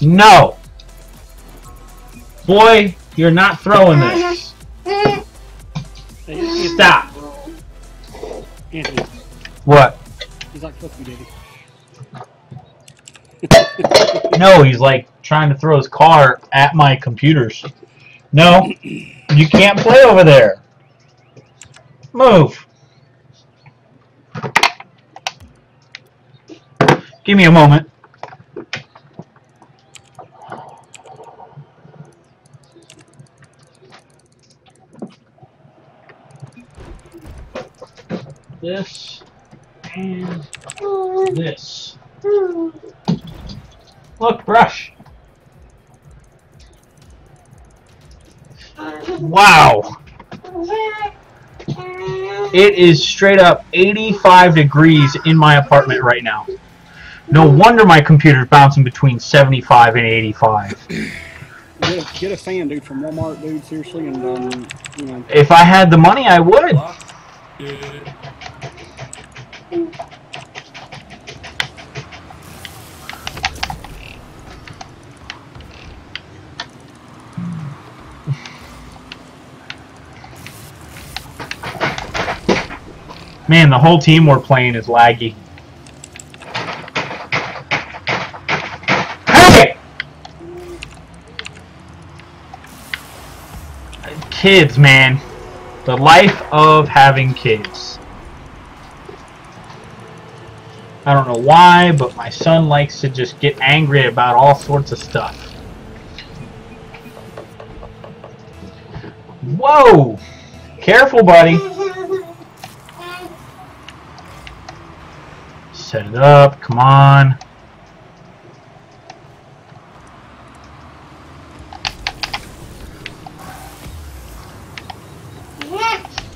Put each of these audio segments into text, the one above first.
No! Boy, you're not throwing this. Hey, Anthony, Stop. Anthony, What? he's like, fuck you, daddy. No, he's like trying to throw his car at my computers. No, you can't play over there. Move. Give me a moment. This and this. Look, brush. Wow. It is straight up 85 degrees in my apartment right now. No wonder my computer's bouncing between 75 and 85. Get a, get a fan, dude, from Walmart, dude, seriously, and, um, you know, If I had the money, I would. Man, the whole team we're playing is laggy. Hey! Kids, man. The life of having kids. I don't know why, but my son likes to just get angry about all sorts of stuff. Whoa! Careful, buddy. Set it up. Come on.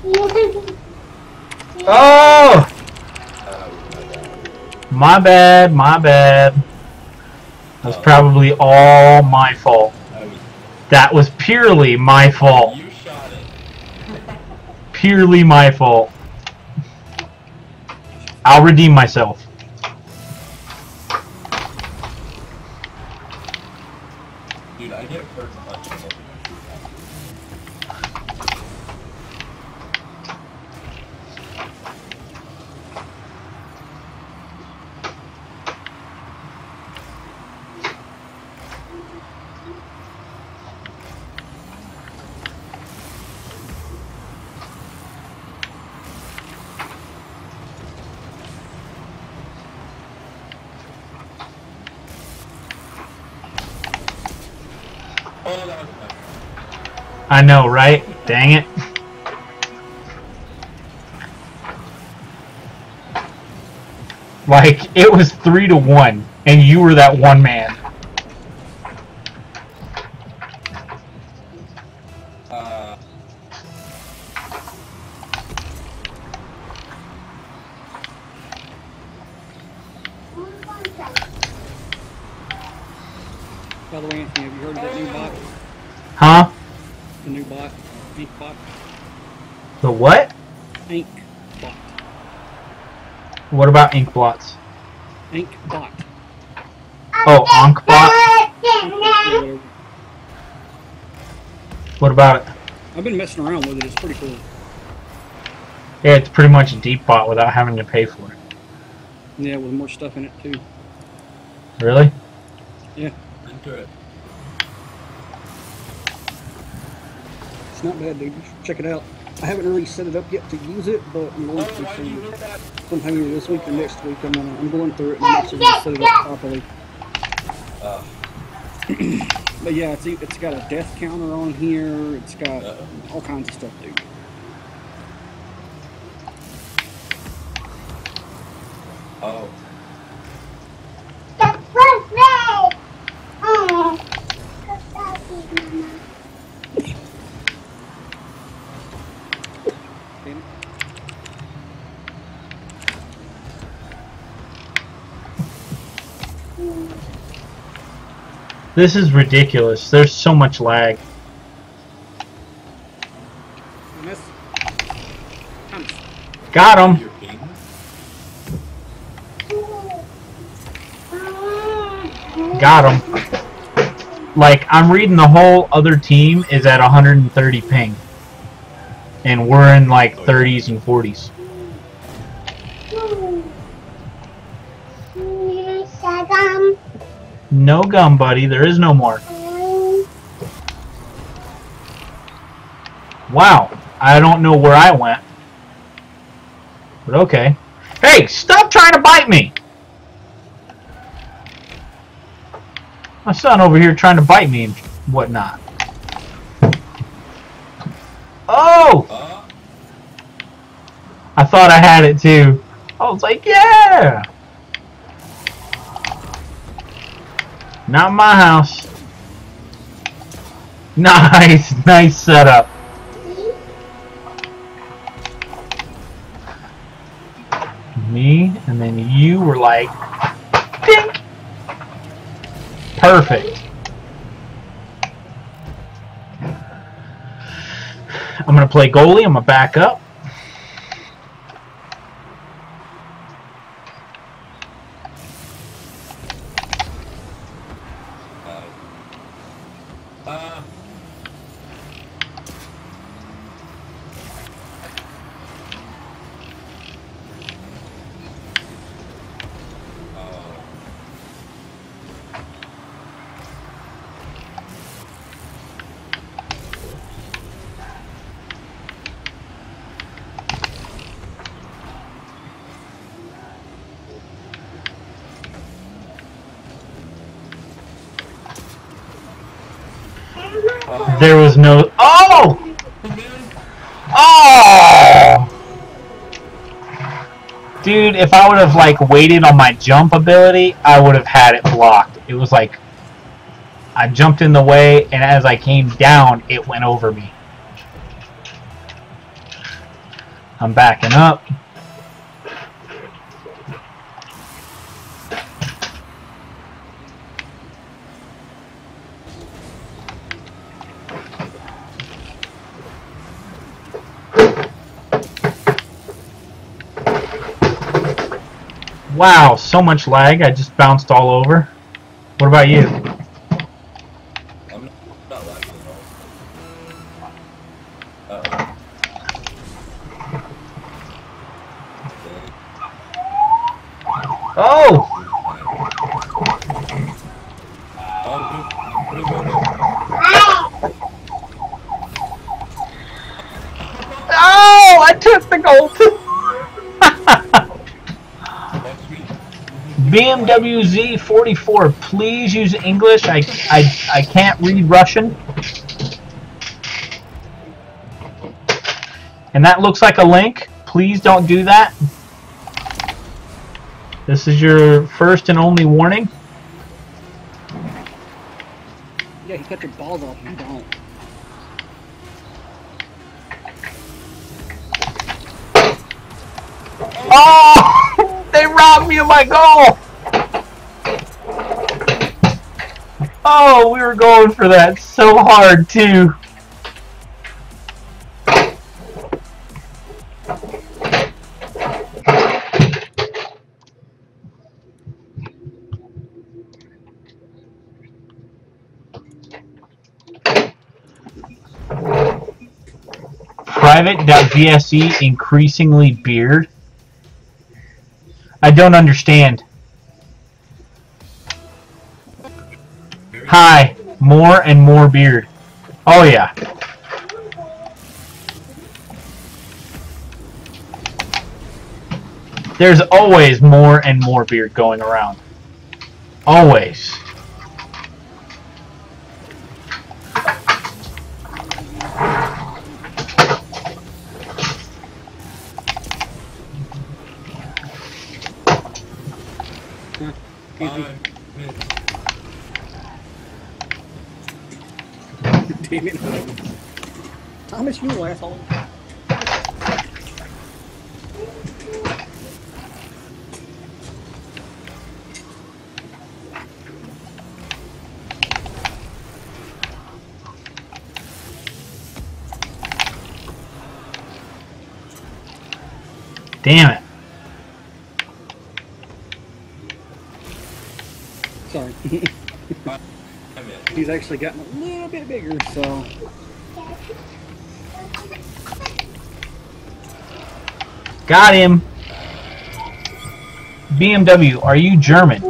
Oh! My bad, my bad. That's uh, probably all my fault. Um, that was purely my fault. You shot it. Purely my fault. I'll redeem myself. Dude, I get hurt punching it. Oh, that was my I know, right? Dang it. Like, it was three to one, and you were that one man. What about ink blots? Ink bot. Oh, AnkhBot? Yeah, whatever. What about it? I've been messing around with it. It's pretty cool. Yeah, it's pretty much a DeepBot without having to pay for it. Yeah, with more stuff in it too. Really? Yeah. into it. It's not bad, dude. Check it out. I haven't really set it up yet to use it, but I'm Oh, going to why do you soon. hit that? Sometime either this week or next week. I'm gonna, I'm going through it and I'm actually gonna set it up properly. Uh, But yeah, it's it's got a death counter on here. It's got Uh-oh. all kinds of stuff, dude. oh. Damn it. This is ridiculous. There's so much lag. Got him. Got him. like I'm reading the whole other team is at 130 ping, and we're in like 30s and 40s. No gum, buddy. There is no more. Wow. I don't know where I went. But okay. Hey, stop trying to bite me! My son over here trying to bite me and whatnot. Oh! Uh, I thought I had it too. I was like, yeah! Not my house. Nice, nice setup. Me, and then you were like, ding! Perfect. I'm gonna play goalie. I'm gonna back up. uh, uh, uh, There was no. Oh! Oh! Dude, if I would have like waited on my jump ability, I would have had it blocked. It was like I jumped in the way, and as I came down, it went over me. I'm backing up. Wow, so much lag. I just bounced all over. What about you? WZ44, please use English. I, I, I can't read Russian. And that looks like a link. Please don't do that. This is your first and only warning. Yeah, he cut your balls off. You don't. Oh! they robbed me of my goal! Oh, we were going for that so hard, too. Private.vse increasingly beard. I don't understand. More and more beard. Oh yeah. There's always more and more beard going around. Always. Excuse me. Uh, Damn it. Thomas, you asshole. Damn it. Sorry. He's actually gotten a little bit bigger, so Got him. BMW, are you German?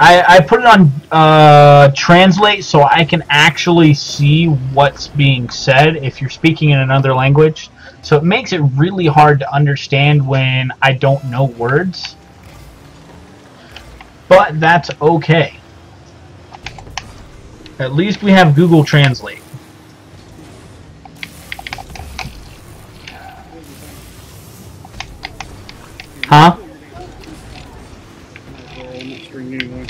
I, I put it on uh, translate so I can actually see what's being said if you're speaking in another language. So it makes it really hard to understand when I don't know words. But that's okay. At least we have Google Translate. Huh? might as well on that screen anyway.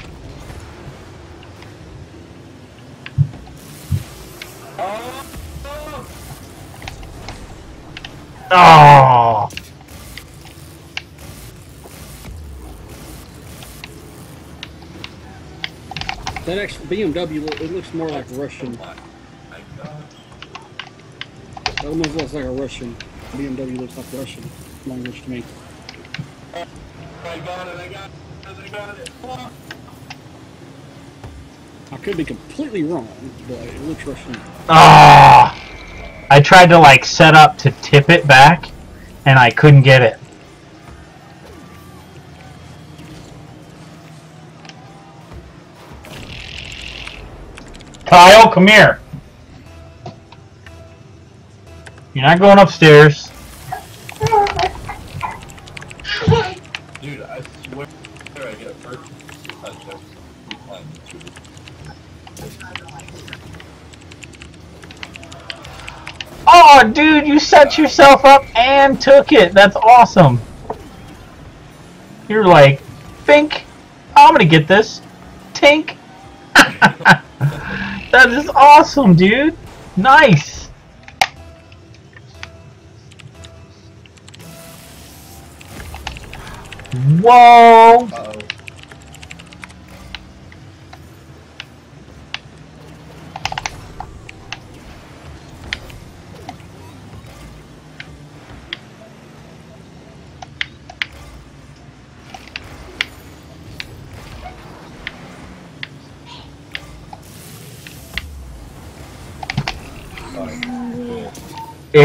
Oh. That actually BMW, it looks more like Russian. My, my It almost looks like a Russian. BMW looks like Russian language to me. I got it, I got it, I got it. I could be completely wrong, but it looks Russian. Ah! I tried to like set up to tip it back, and I couldn't get it. Kyle, come here. You're not going upstairs. Dude, I swear I get first touchdown every time. Oh, dude, you set yourself up and took it. That's awesome. You're like, think, I'm gonna get this. Tink. that is awesome, dude. Nice. Whoa. Uh-oh. Sorry.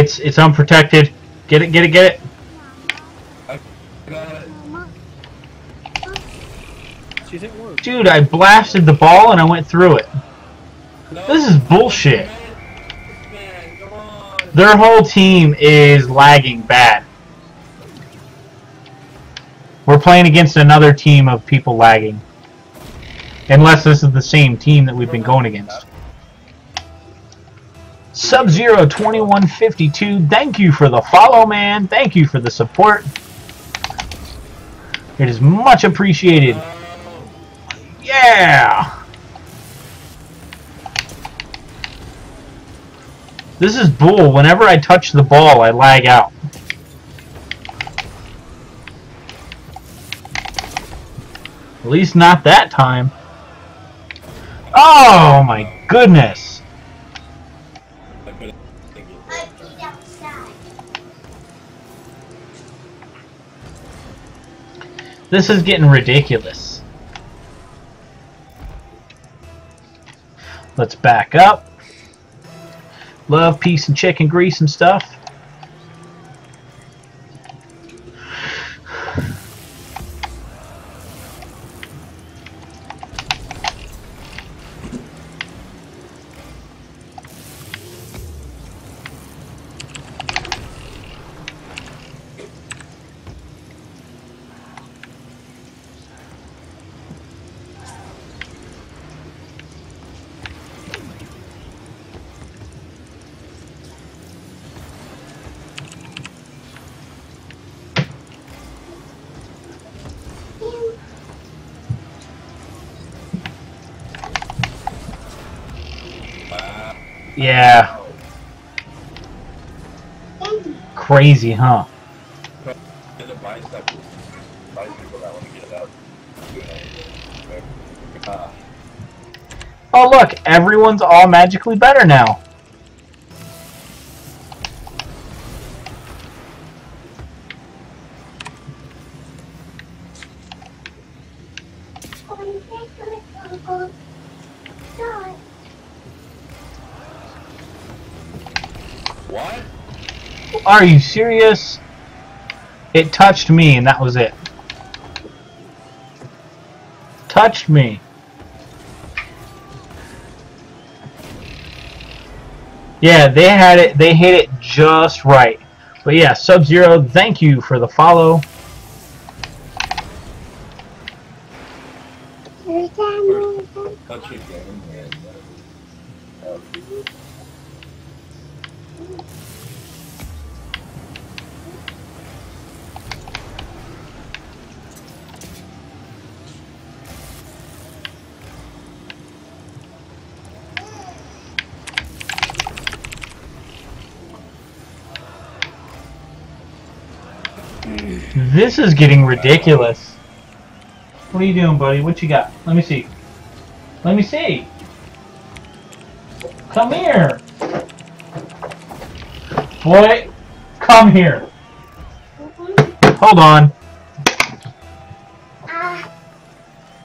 It's it's unprotected. Get it, get it, get it. Dude, I blasted the ball and I went through it. This is bullshit. Their whole team is lagging bad. We're playing against another team of people lagging. Unless this is the same team that we've been going against. Sub Zero 2152, thank you for the follow, man. Thank you for the support. It is much appreciated. Yeah! This is bull. Whenever I touch the ball, I lag out. At least not that time. Oh my goodness! This is getting ridiculous. Let's back up. Love, peace, and chicken grease and stuff. Yeah, crazy, huh? Uh, Oh look, everyone's all magically better now. What? Are you serious? It touched me and that was it. Touched me. Yeah, they had it. They hit it just right. But yeah, Sub Zero, thank you for the follow. Touchy game This is getting ridiculous. What are you doing, buddy? What you got? Let me see. Let me see. Come here. Boy, come here. Hold on.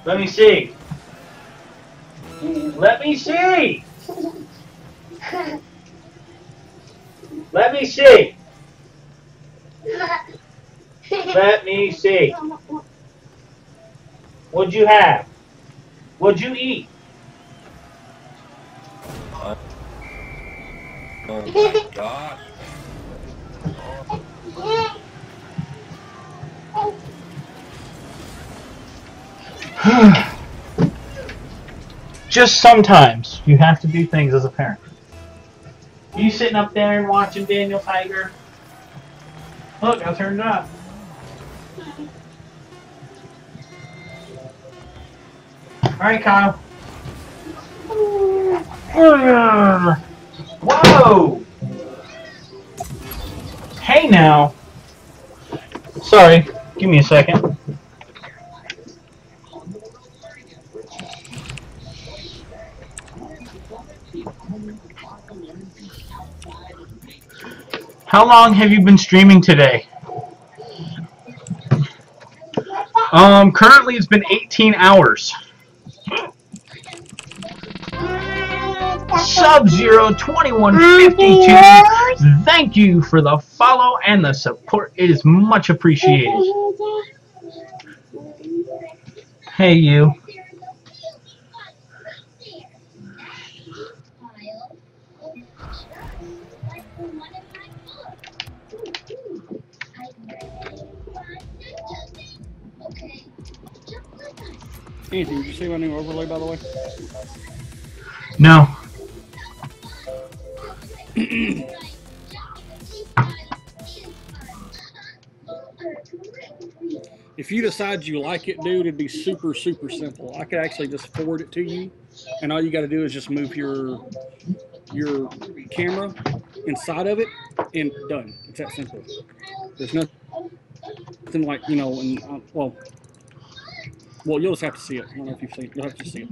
Let me see. Let me see. Let me see. Let me see. What'd you have? What'd you eat? oh my gosh. Just sometimes you have to do things as a parent. You sitting up there and watching Daniel Tiger? Look, I turned it up. All right, Kyle. Whoa! Hey now. Sorry, give me a second. How long have you been streaming today? Um, currently it's been 18 hours. Sub Zero 2152. Thank you for the follow and the support. It is much appreciated. Hey, you. Anthony, did you see my new overlay, by the way? No. If you decide you like it, dude, it'd be super, super simple. I could actually just forward it to you, and all you got to do is just move your your camera inside of it, and done. It's that simple. There's nothing like you know, and uh, well, well, you'll just have to see it. I don't know if you've seen it. You'll have to see it.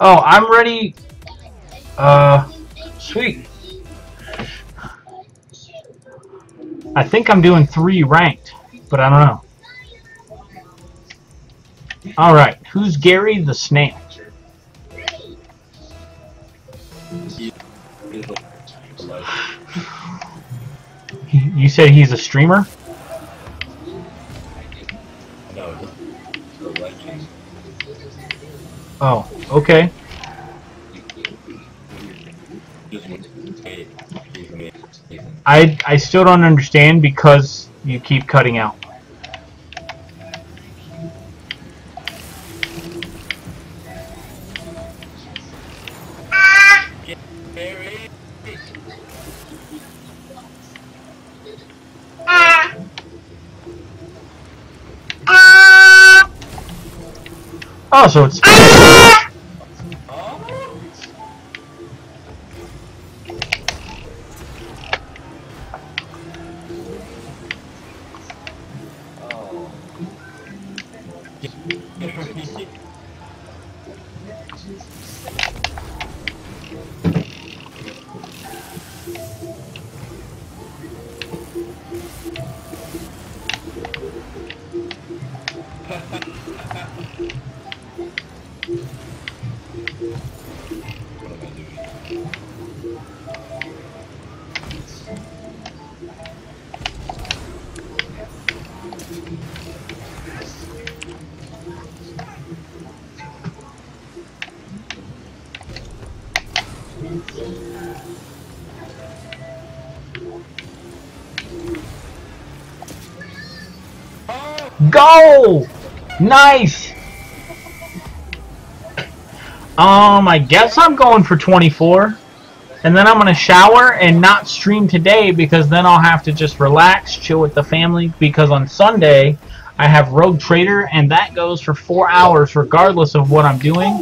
Oh, I'm ready. Uh, sweet. I think I'm doing three ranked, but I don't know. All right, who's Gary the Snail? He is a like, You said he's a streamer? no, the legend. Oh, okay. I I still don't understand because you keep cutting out. Oh, so it's Oh! Nice! Um, I guess I'm going for 24. And then I'm going to shower and not stream today because then I'll have to just relax, chill with the family. Because on Sunday, I have Rogue Trader and that goes for four hours regardless of what I'm doing.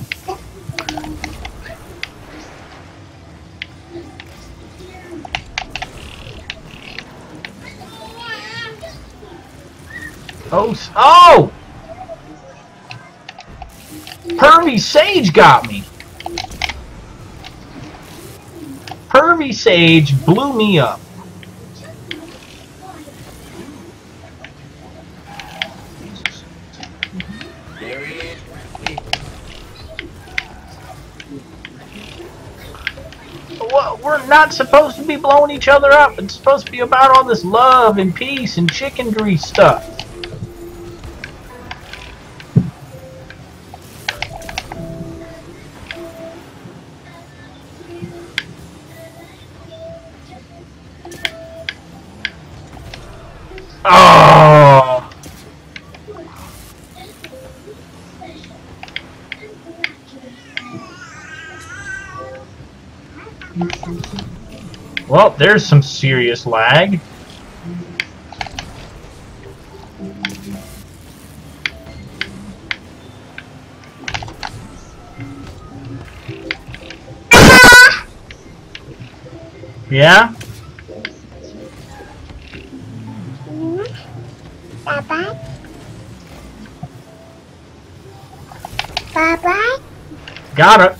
Oh, oh! Sage got me. Pervy Sage blew me up. We're not supposed to be blowing each other up. It's supposed to be about all this love and peace and chicken grease stuff. Well, there's some serious lag. Yeah? Bye-bye. Bye-bye. Got it.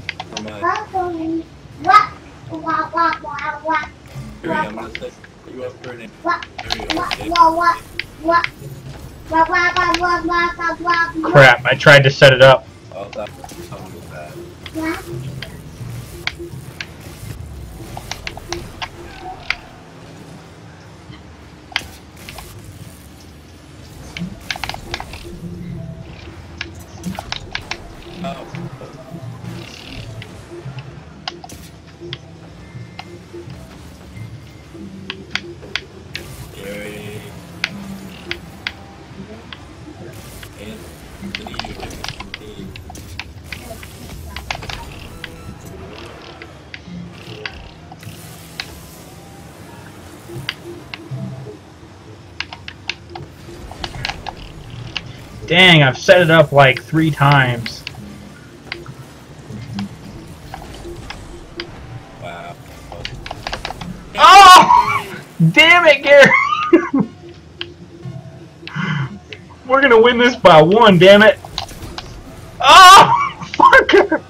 What? Crap, I tried to set it up. Oh, that was bad. Dang, I've set it up like three times. Wow. Oh! Damn it, Gary! We're gonna win this by one, damn it! Oh! Fucker!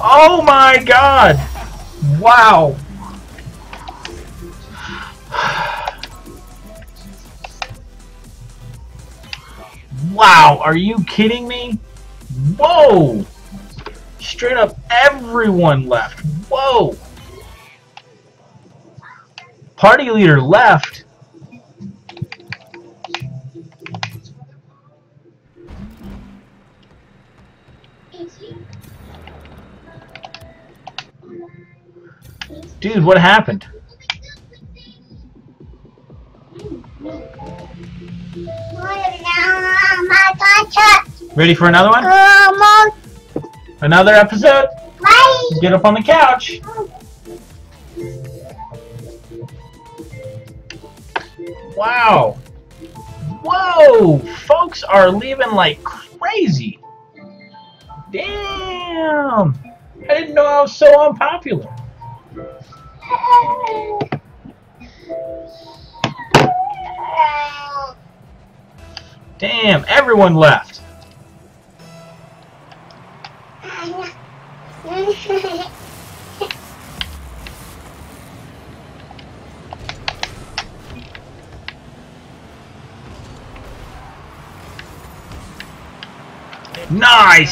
oh my god! Wow! Wow, are you kidding me? Whoa! Straight up everyone left. Whoa! Party leader left. Dude, what happened? Ready for another one? Mom. Another episode? Bye. Get up on the couch. Wow. Whoa! Folks are leaving like crazy. Damn! I didn't know I was so unpopular. Damn, everyone left.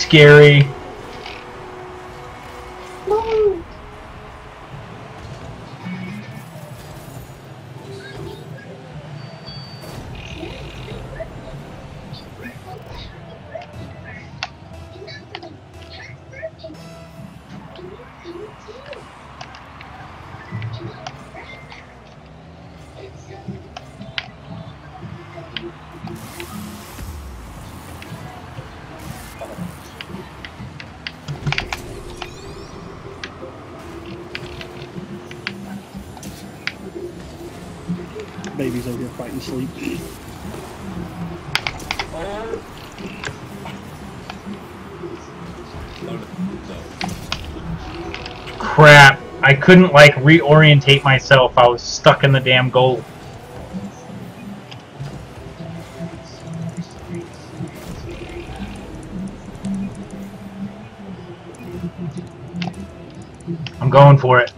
Nice, Over here fighting sleep. Crap. I couldn't, like, reorientate myself. I was stuck in the damn goal. I'm going for it.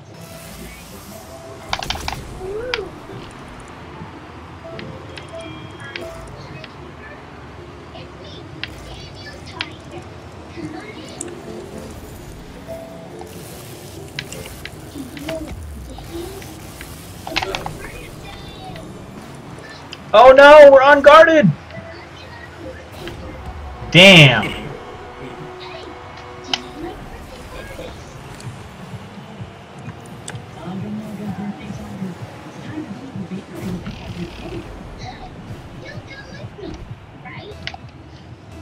Oh no, we're unguarded! Damn.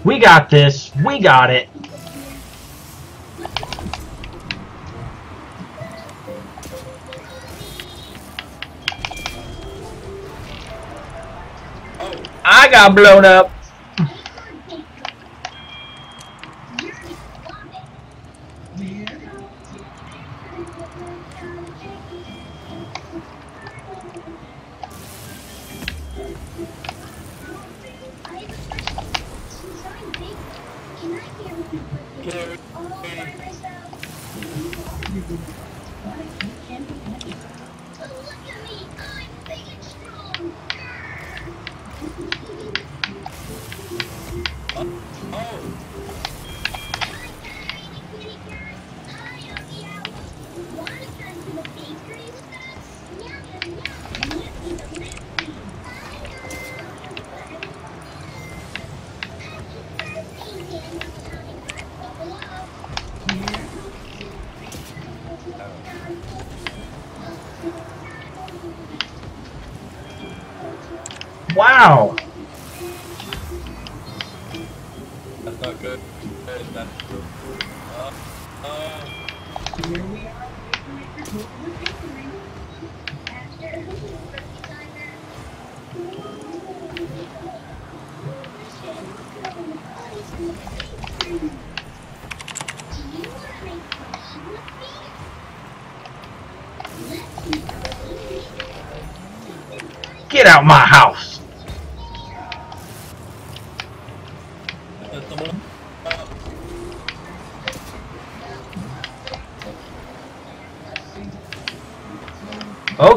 We got this. We got it. Got blown up.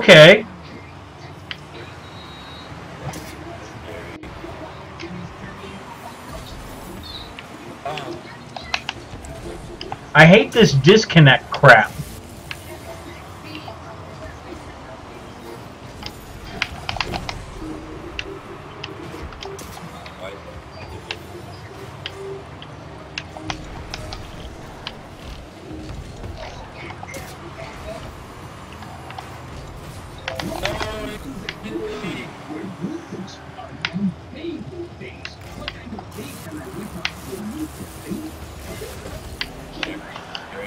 Okay. I hate this disconnect crap.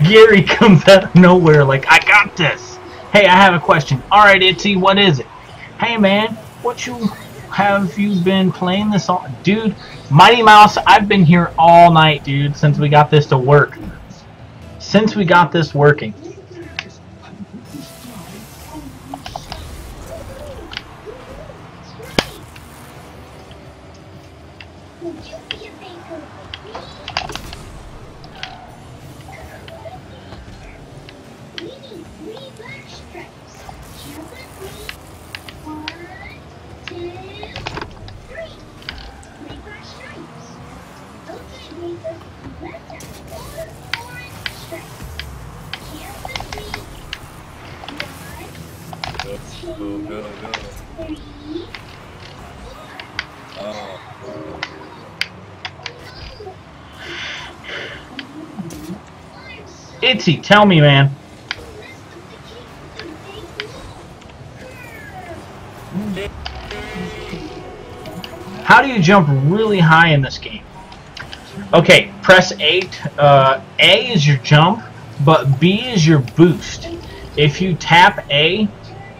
Gary comes out of nowhere like, I got this. Hey, I have a question. Alright, Itzy, what is it? Hey, man, what you have you been playing this all? Dude, Mighty Mouse, I've been here all night, dude, since we got this to work. Since we got this working. Go, go, go, go. Oh. Itzy, tell me, man. How do you jump really high in this game? Okay, press A. t- Uh, A is your jump, but B is your boost. If you tap A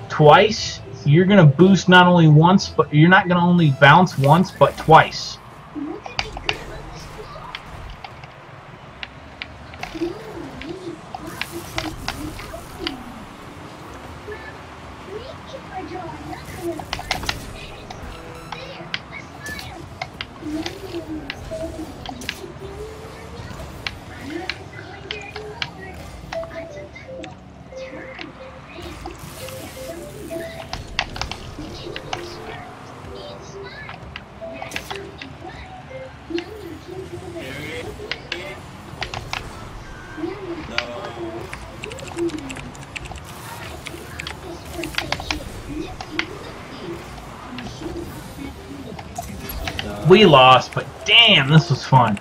twice, you're gonna boost not only once, but you're not gonna only bounce once, but twice. We lost, but damn, this was fun.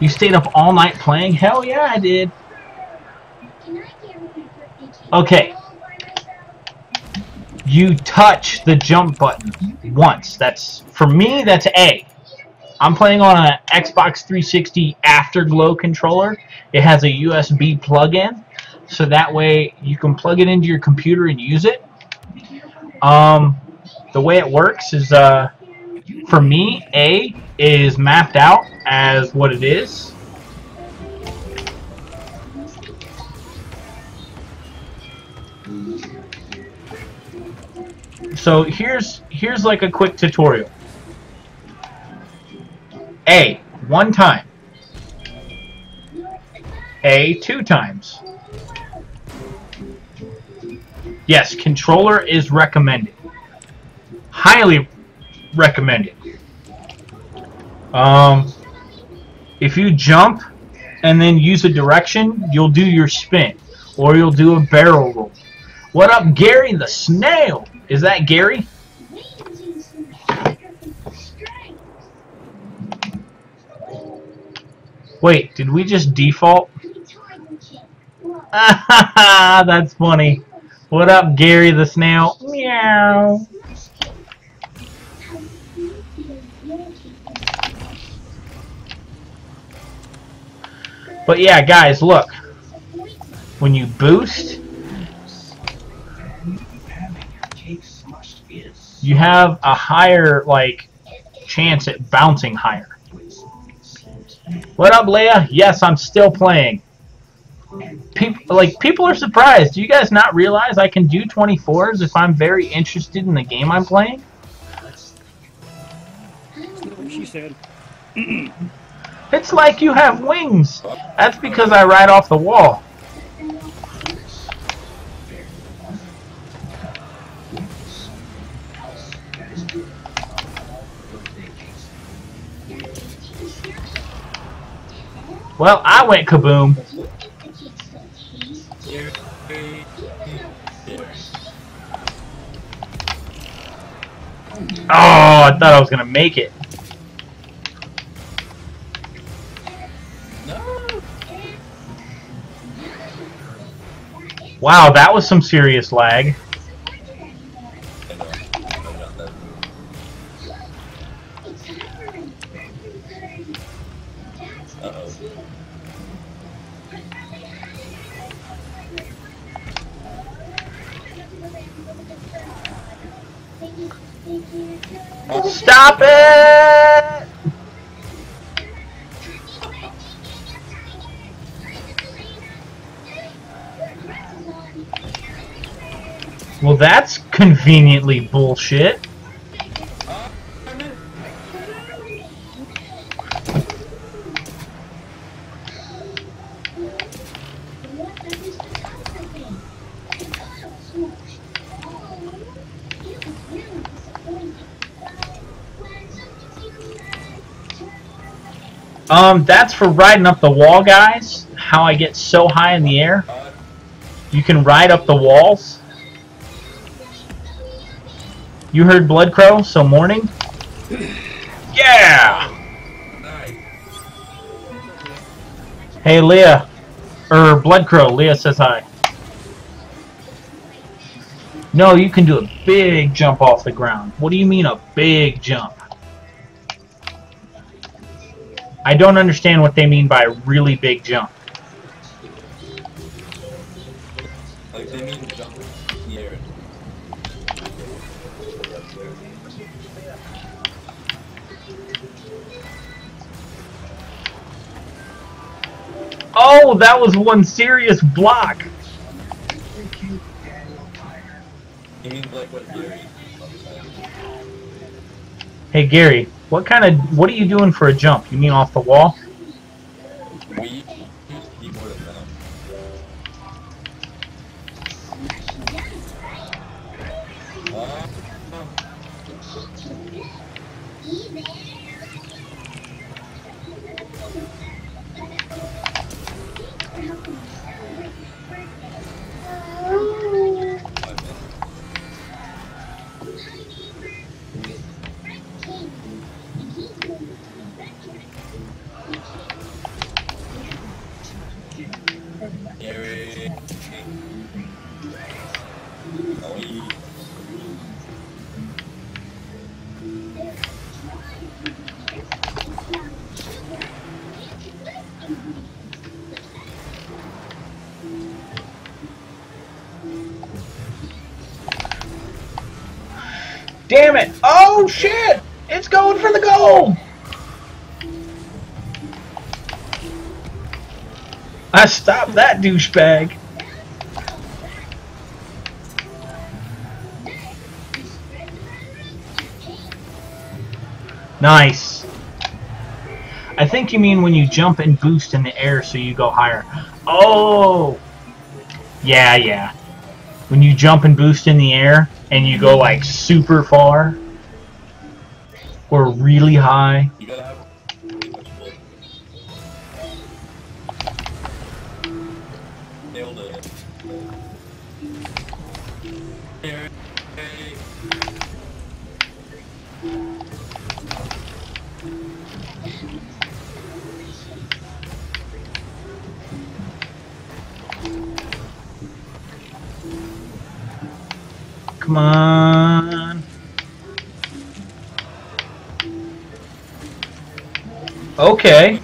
You stayed up all night playing? Hell yeah, I did. Okay. You touch the jump button once. That's for me. That's A. I'm playing on an Xbox 360 Afterglow controller. It has a USB plug-in, so that way you can plug it into your computer and use it. Um, the way it works is, uh, for me, A is mapped out as what it is. So here's here's like a quick tutorial. A one time. A two times. Yes, controller is recommended. Highly recommended. Um, if you jump and then use a direction, you'll do your spin, or you'll do a barrel roll. What up, Gary the Snail? Is that Gary? Wait, did we just default? That's funny. What up, Gary the Snail? Meow. But yeah, guys, look. When you boost, you have a higher like chance at bouncing higher. What up, Leia? Yes, I'm still playing. People like people are surprised. Do you guys not realize I can do 24s if I'm very interested in the game I'm playing? she said. It's like you have wings. That's because I ride off the wall. Well, I went kaboom. Oh, I thought I was gonna make it. Wow, that was some serious lag. Stop it! Well, that's conveniently bullshit. Um, that's for riding up the wall, guys. How I get so high in the air. You can ride up the walls. You heard Blood Crow, so morning. Yeah! Hey, Leah. Er, Blood Crow. Leah says hi. No, you can do a big jump off the ground. What do you mean a big jump? I don't understand what they mean by a really big jump. Like they mean Oh, that was one serious block. He means like what Gary. Hey Gary, what kind of what are you doing for a jump? You mean off the wall? Damn it! Oh shit! It's going for the goal! I stopped that douchebag. Nice. I think you mean when you jump and boost in the air so you go higher. Oh! Yeah, yeah. When you jump and boost in the air and you go like super far or really high. You gotta have. Come on. Okay.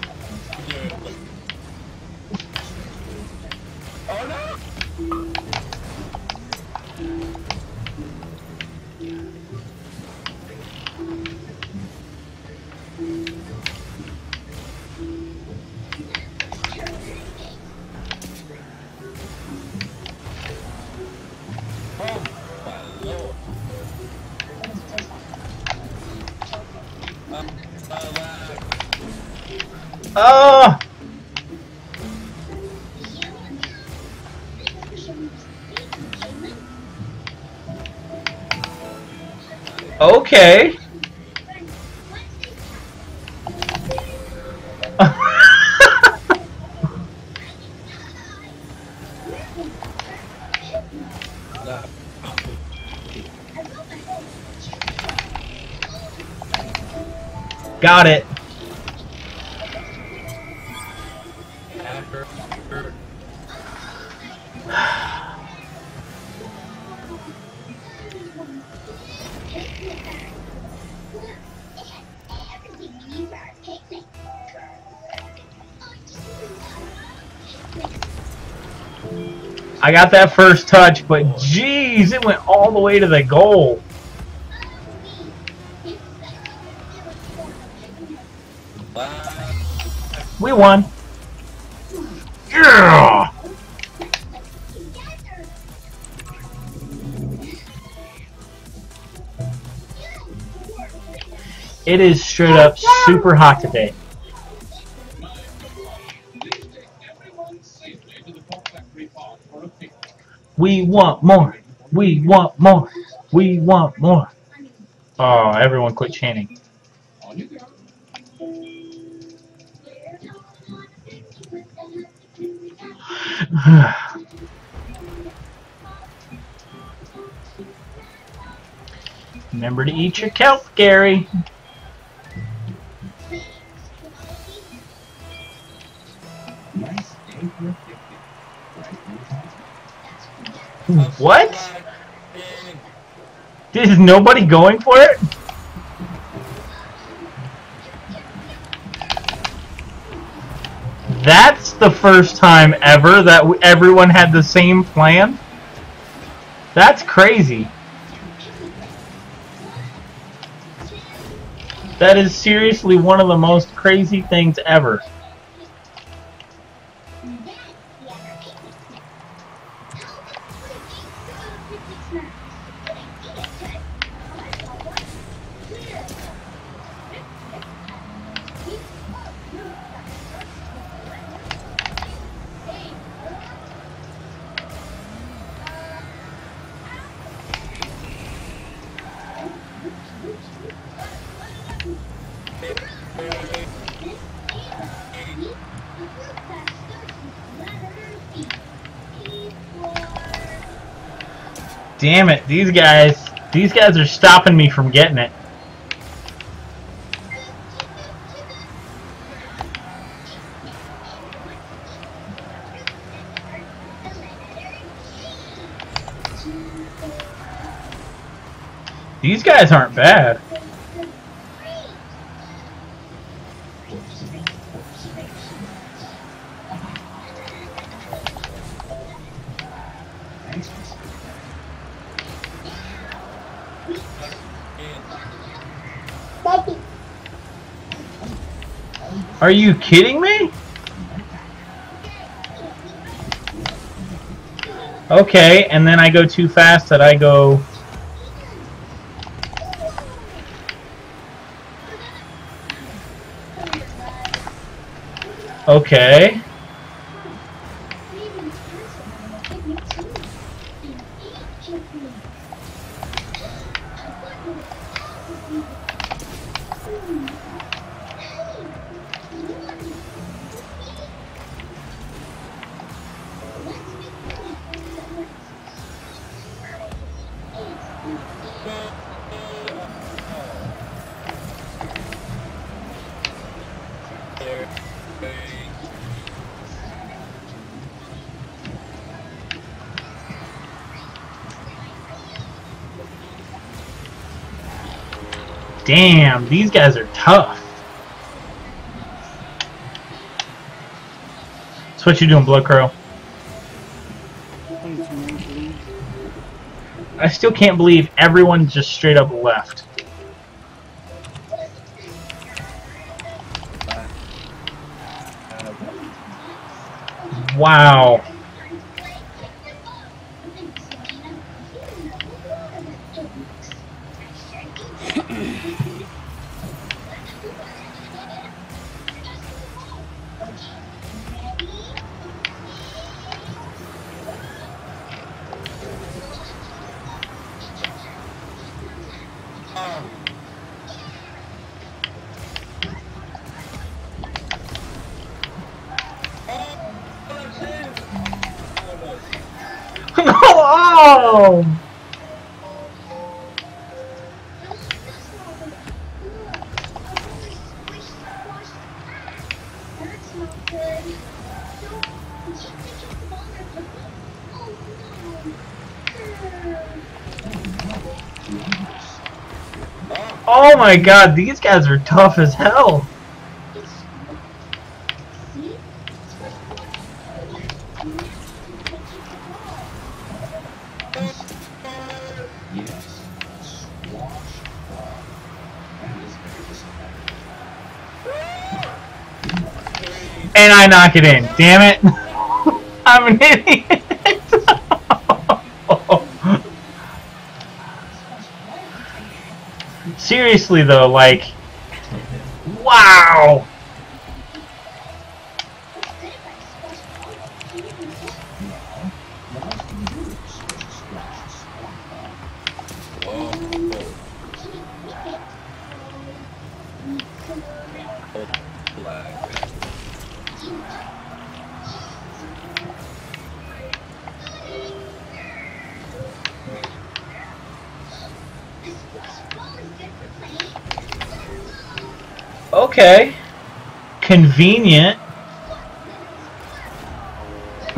Okay. Got it. I got that first touch, but jeez, it went all the way to the goal. We won. Yeah! It is straight up super hot today. We want more. We want more. We want more. Oh, everyone quit chanting. Remember to eat your kelp, Gary. Nobody going for it? That's the first time ever that everyone had the same plan? That's crazy. That is seriously one of the most crazy things ever. Damn it, these guys, these guys are stopping me from getting it. These guys aren't bad. Are you kidding me? Okay, and then I go too fast that I go... Okay. Damn, these guys are tough. So what you doing, Blood League. I still can't believe everyone just straight up left. Wow. My god, these guys are tough as hell. And I knock it in. Damn it. I'm an idiot. Seriously though, like Wow. Okay. Convenient.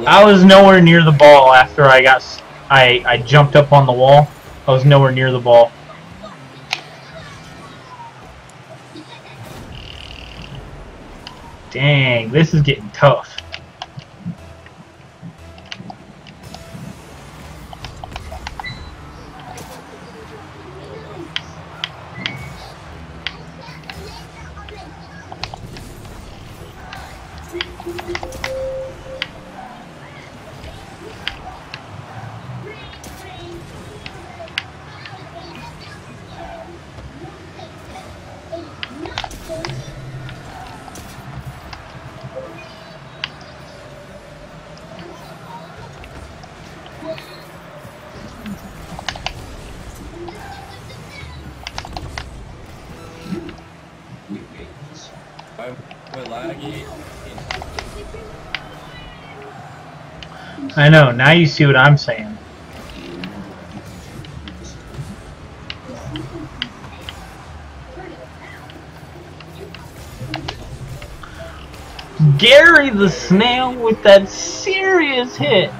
I was nowhere near the ball after I got. I, I jumped up on the wall. I was nowhere near the ball. Dang, this is getting tough. I know. Now you see what I'm saying. Gary the snail with that serious hit.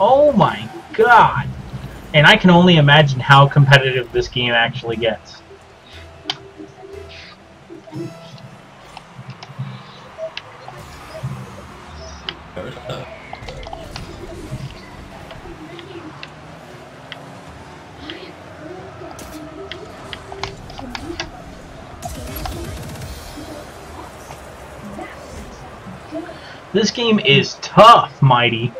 Oh my god. And I can only imagine how competitive this game actually gets. This game is tough, Mighty.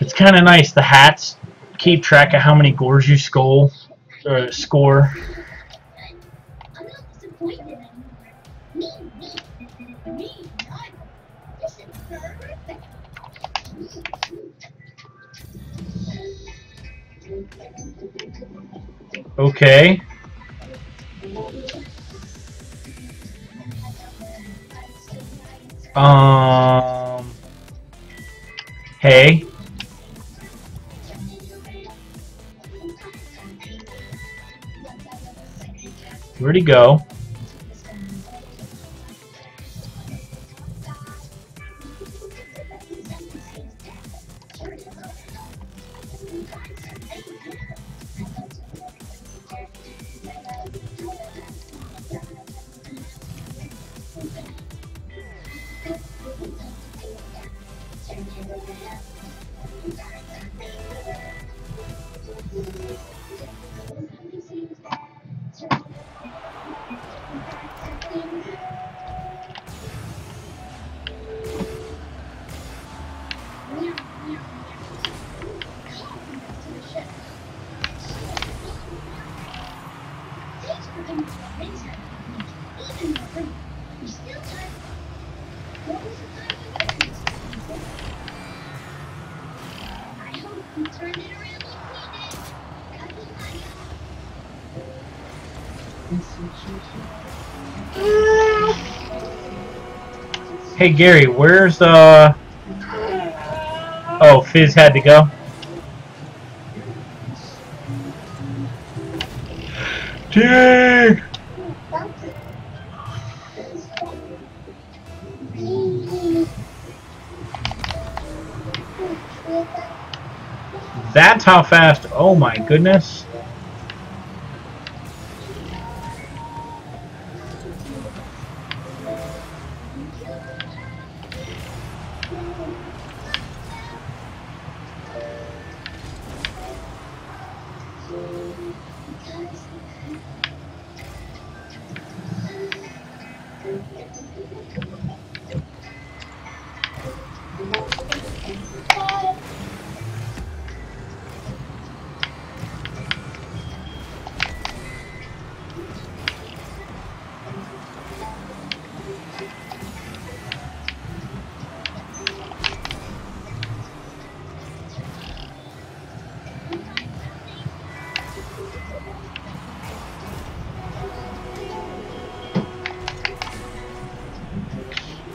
It's kind of nice. The hats keep track of how many gores you score. Uh, score. Okay. Um. Hey. Where'd he go? Hey Gary, where's uh? Oh, Fizz had to go. Dang! That's how fast. Oh my goodness.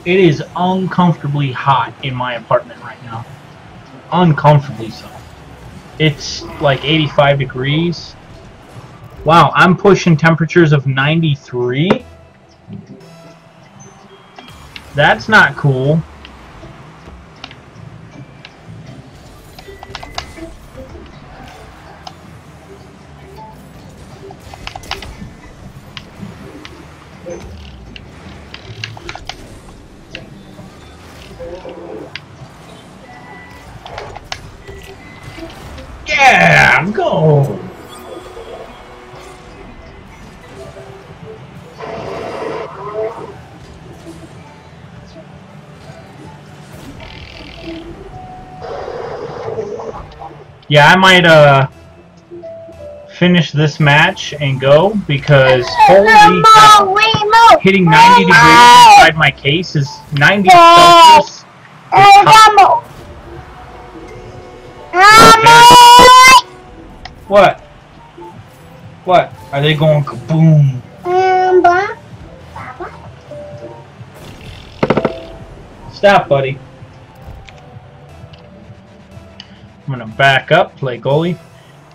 It is uncomfortably hot in my apartment right now. Uncomfortably so. It's like 85 degrees. Wow, I'm pushing temperatures of 93. That's not cool. Yeah, I might uh finish this match and go because holy cow, hitting 90 degrees inside my case is 90 Celsius. is hot. What? What? Are they going kaboom? Stop, buddy. Back up, play goalie.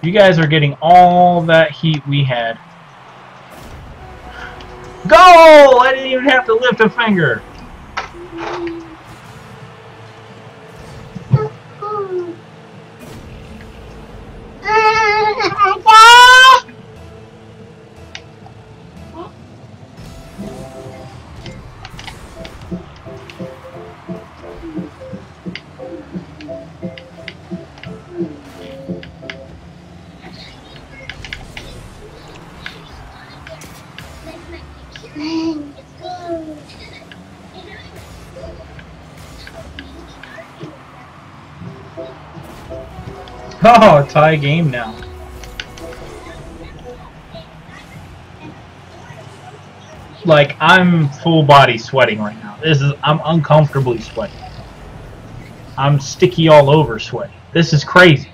You guys are getting all that heat we had. Goal! I didn't even have to lift a finger. Oh, tie game now. Like I'm full body sweating right now. This is I'm uncomfortably sweating. I'm sticky all over sweating. This is crazy.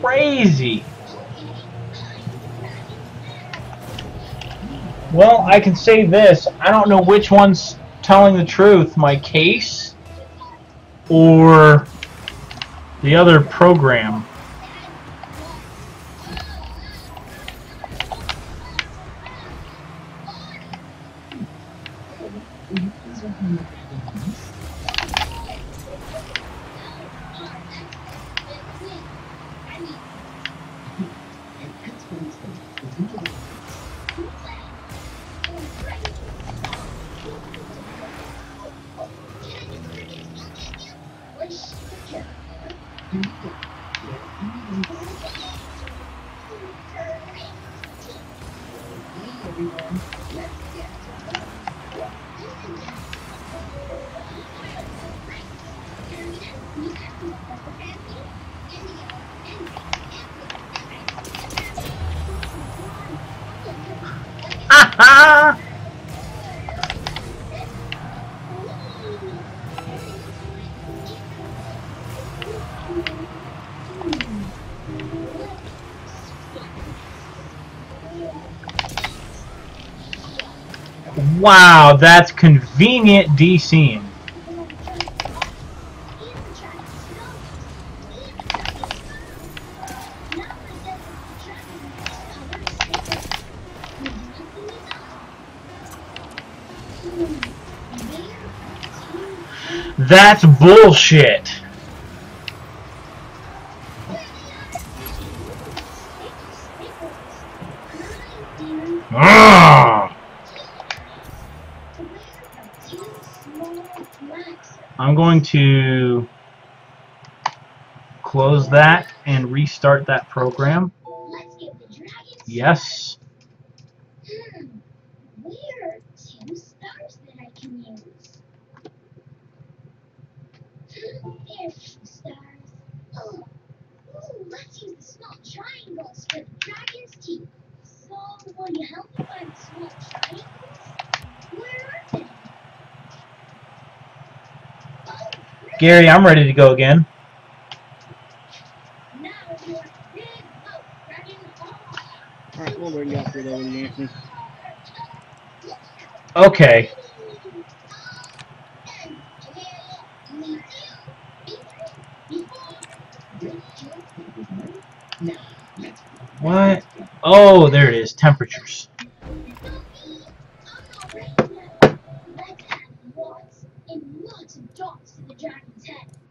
Crazy. Well, I can say this. I don't know which one's telling the truth, my case or the other program. Wow, that's convenient DCing. That's bullshit. I'm going to close that and restart that program. Yes. Where two stars that I can use? There's two stars. Oh. Let's the small triangles for the dragon's teeth. So, will you help me find the small triangles? Where are they? Oh, great. Gary, I'm ready to go again. Now your big boat, Dragon Hall. All right, we'll bring you out here though, Anthony. Okay. What? Oh, there it is. Temperatures. Can we make our dragon dance now?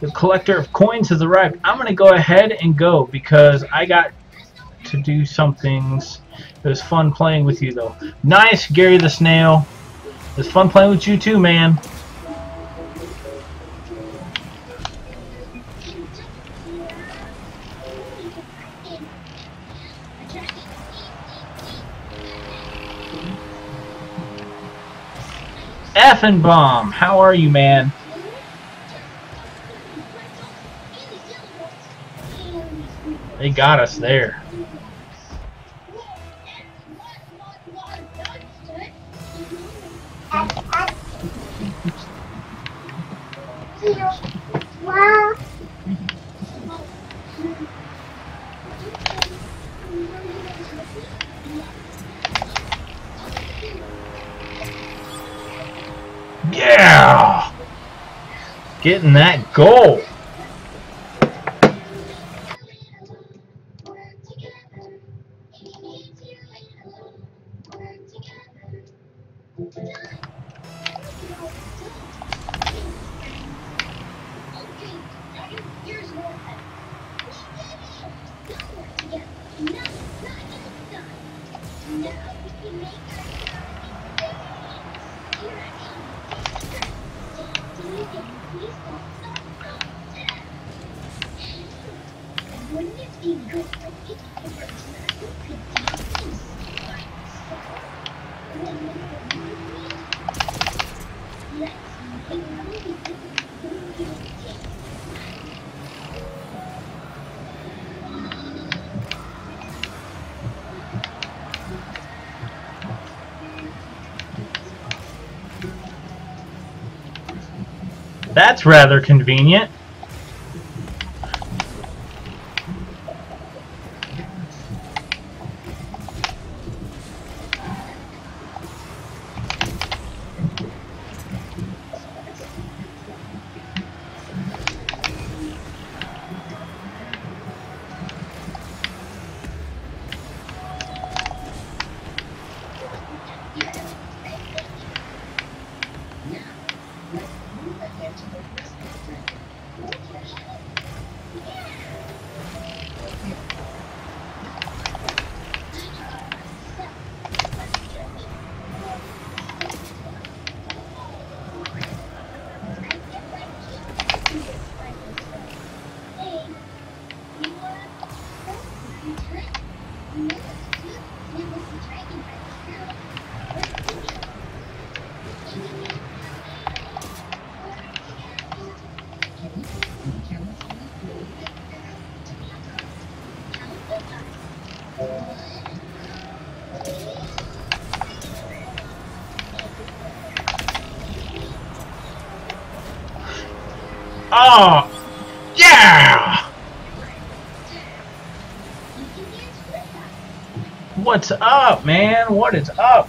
The collector of coins has arrived. I'm going to go ahead and go because I got to do some things. It was fun playing with you, though. Nice, Gary the Snail. It was fun playing with you, too, man. Effenbaum, how are you, man? They got us there. Yeah! Getting that goal. Rather convenient. Yeah! What's up, man? What is up?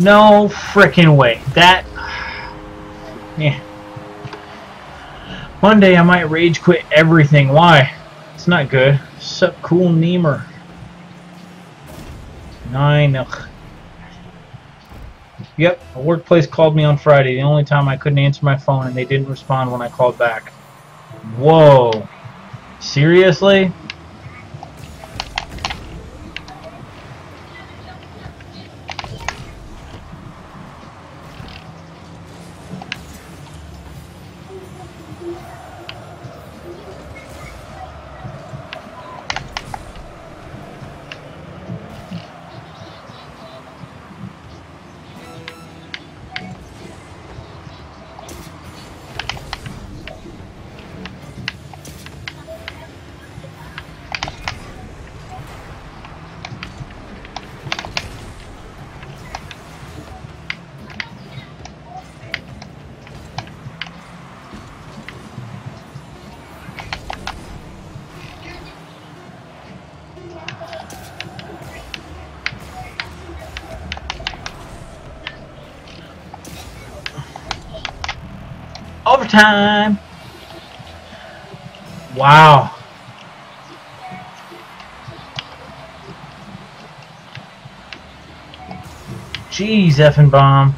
No freaking way. That. Yeah. One day I might rage quit everything. Why? It's not good. Sup, cool Nemer. Nine. Ugh. Yep, a workplace called me on Friday. The only time I couldn't answer my phone, and they didn't respond when I called back. Whoa. Seriously? Overtime! Wow. Jeez, effing bomb.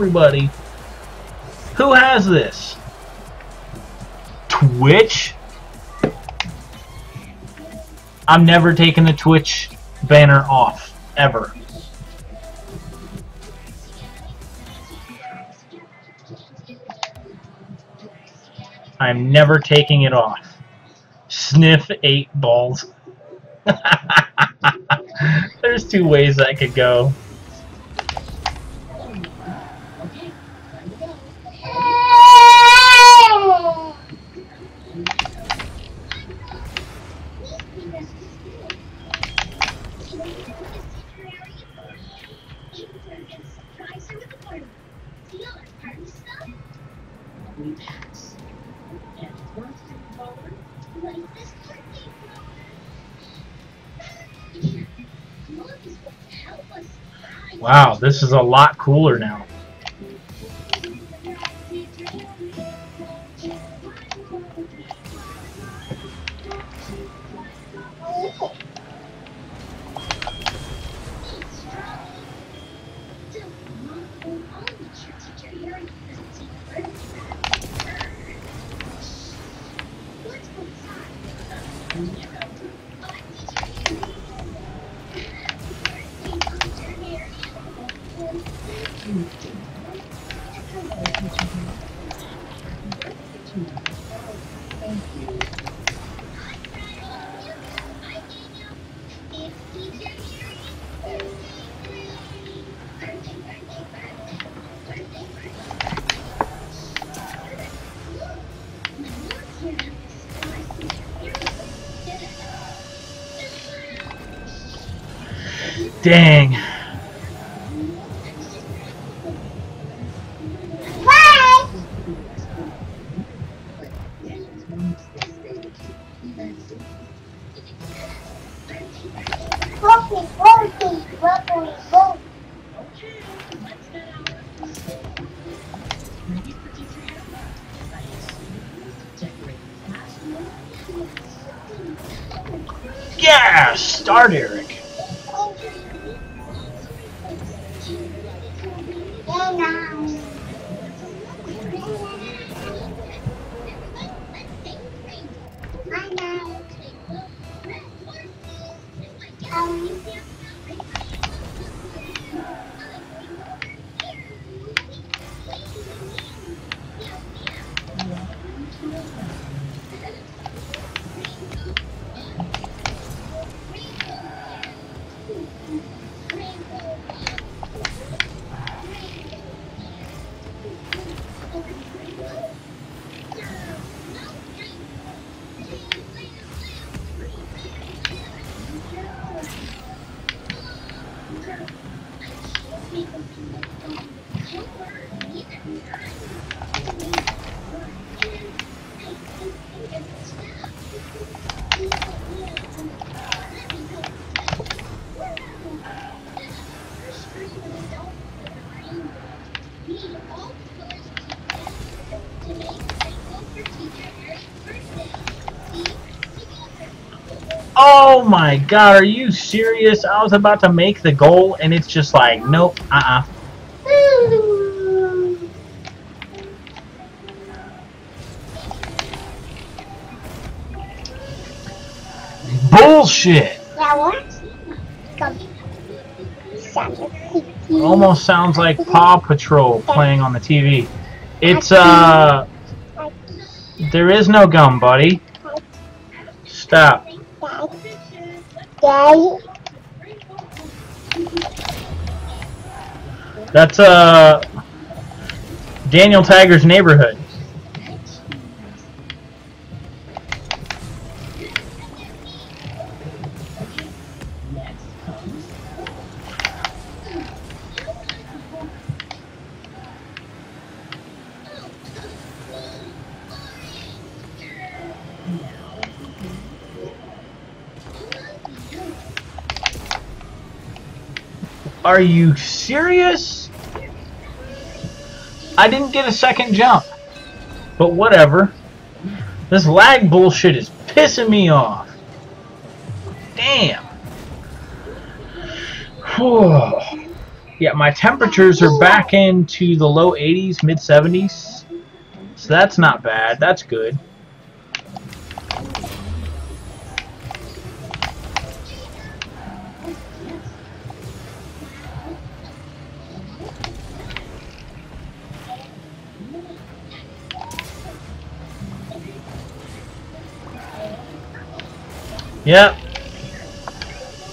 Everybody? Who has this? Twitch? I'm never taking the Twitch banner off, ever. I'm never taking it off. Sniff eight balls. There's two ways that could go. Is a lot cooler now. Dang. My god, are you serious? I was about to make the goal and it's just like, nope, uh-uh. Bullshit! Almost sounds like Paw Patrol playing on the TV. It's, uh... There is no gum, buddy. Stop. Daddy. That's, uh... Daniel Tiger's neighborhood. Are you serious? I didn't get a second jump. But whatever. This lag bullshit is pissing me off. Damn. Whew. Yeah, my temperatures are back into the low 80s, mid 70s. So that's not bad. That's good. Yep.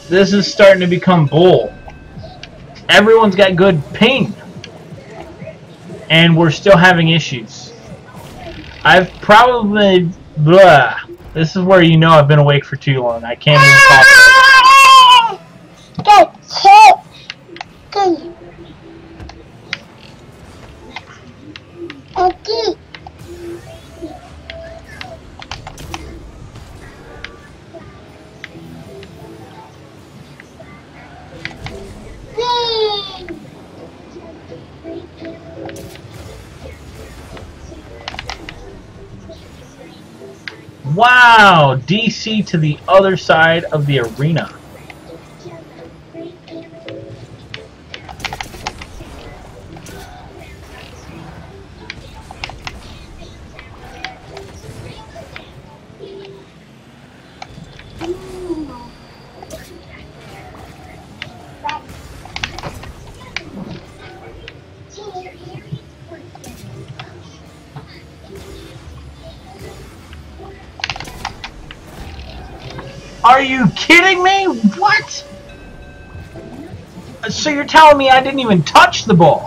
This is starting to become bull. Everyone's got good ping. And we're still having issues. I've probably... Blah. This is where you know I've been awake for too long. I can't even Wow! DC to the other side of the arena. Are you kidding me? What? So you're telling me I didn't even touch the ball?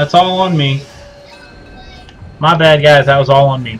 That's all on me. My bad, guys. That was all on me.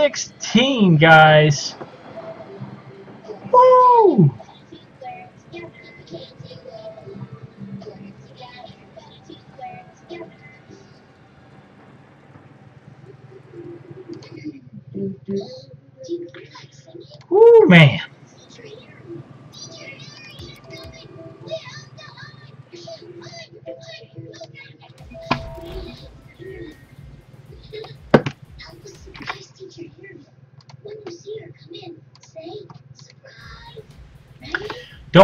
16, guys.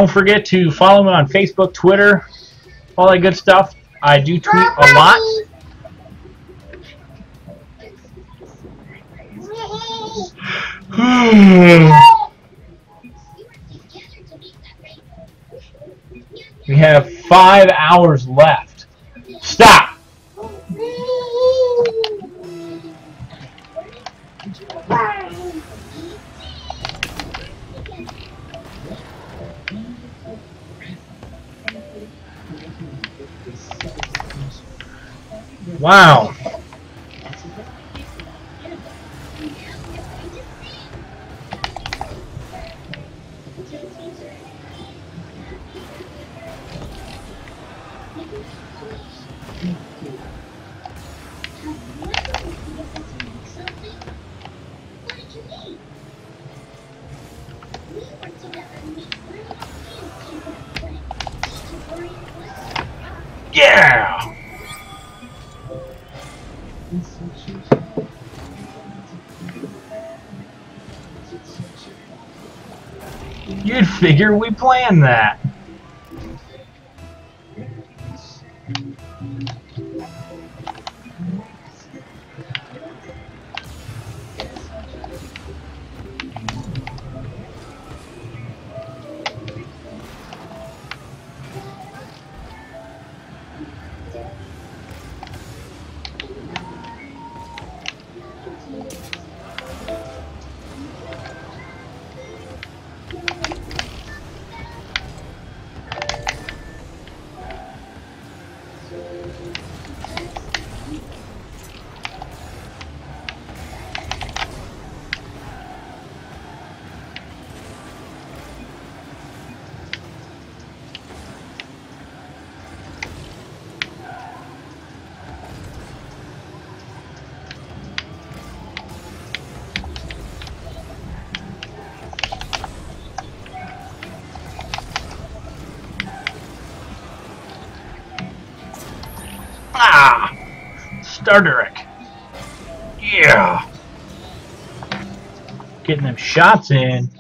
Don't forget to follow me on Facebook, Twitter, all that good stuff. I do tweet a lot. we have five hours left. Wow. Figure we planned that. Starduric. Yeah! Getting them shots in.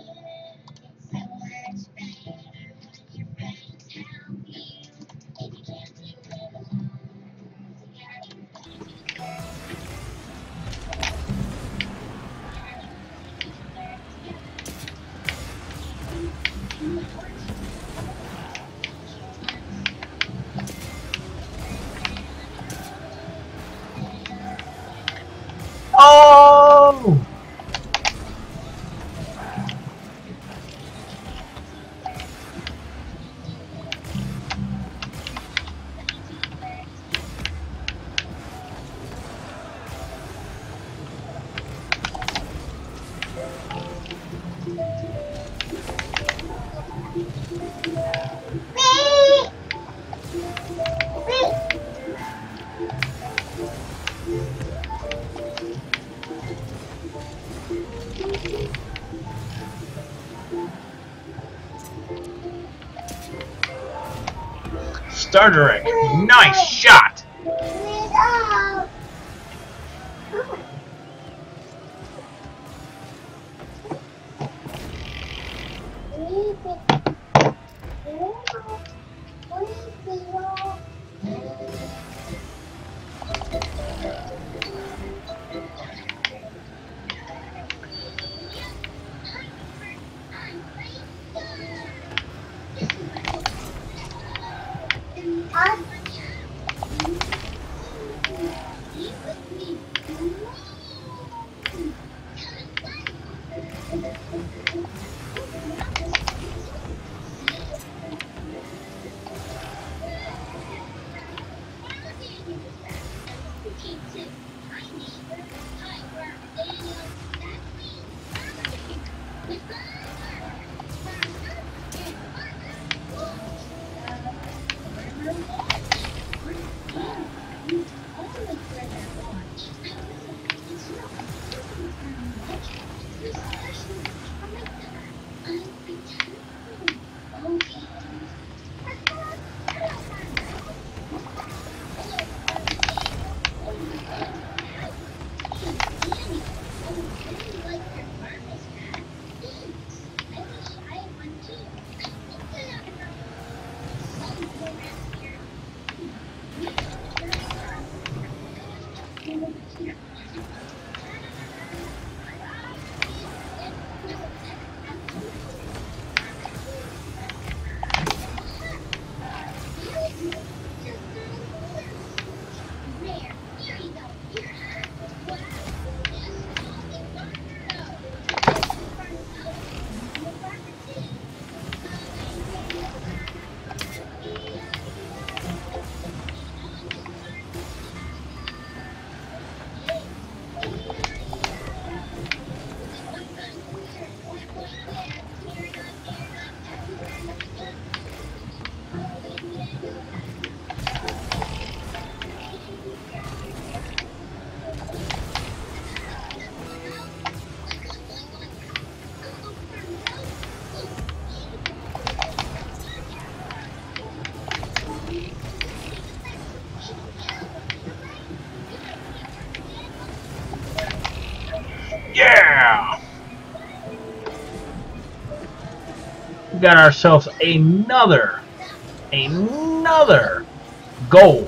Got ourselves another, another goal.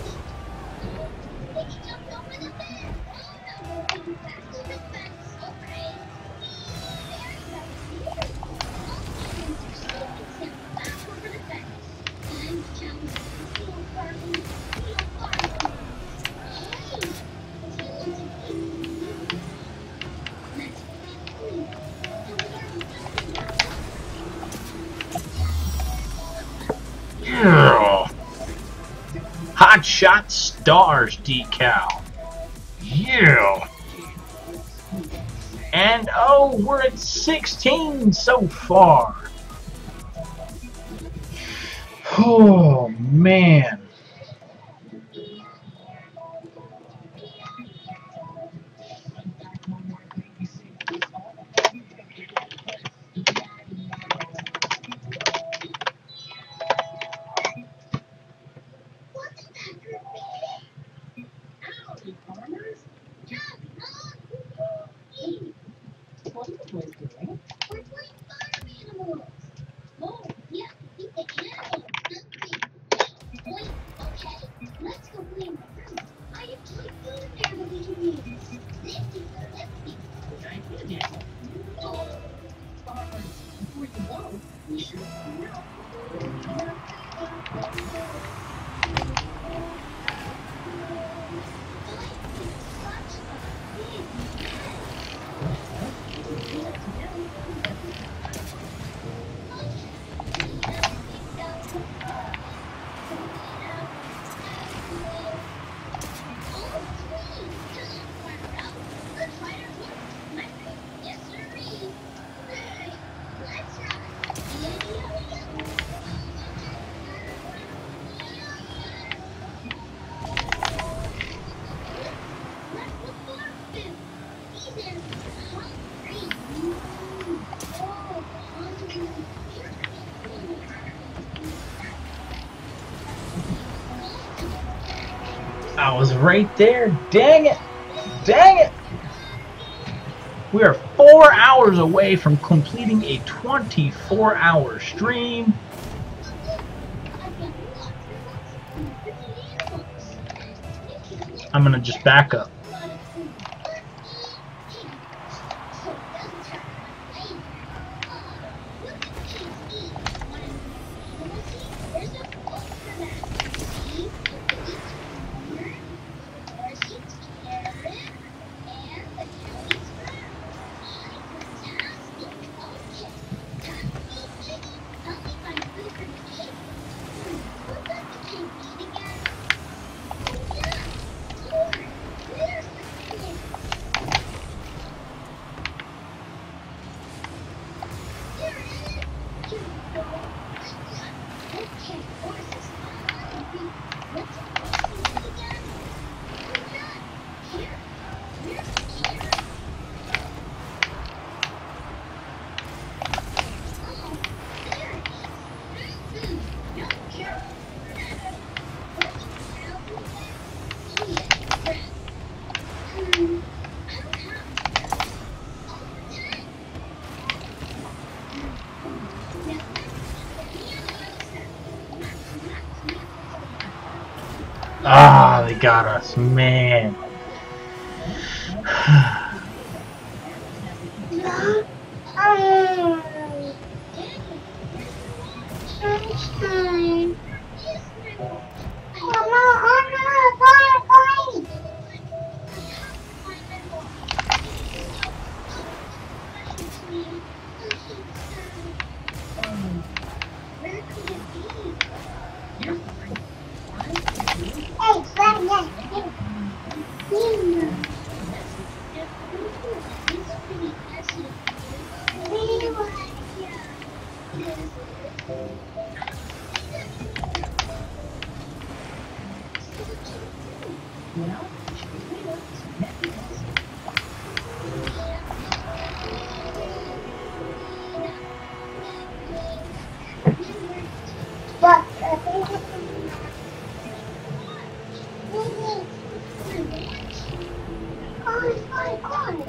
Stars decal. Yeah. And oh, we're at 16 so far. was right there. Dang it. Dang it. We are four hours away from completing a 24 hour stream. I'm gonna just back up. Ah, they got us, man.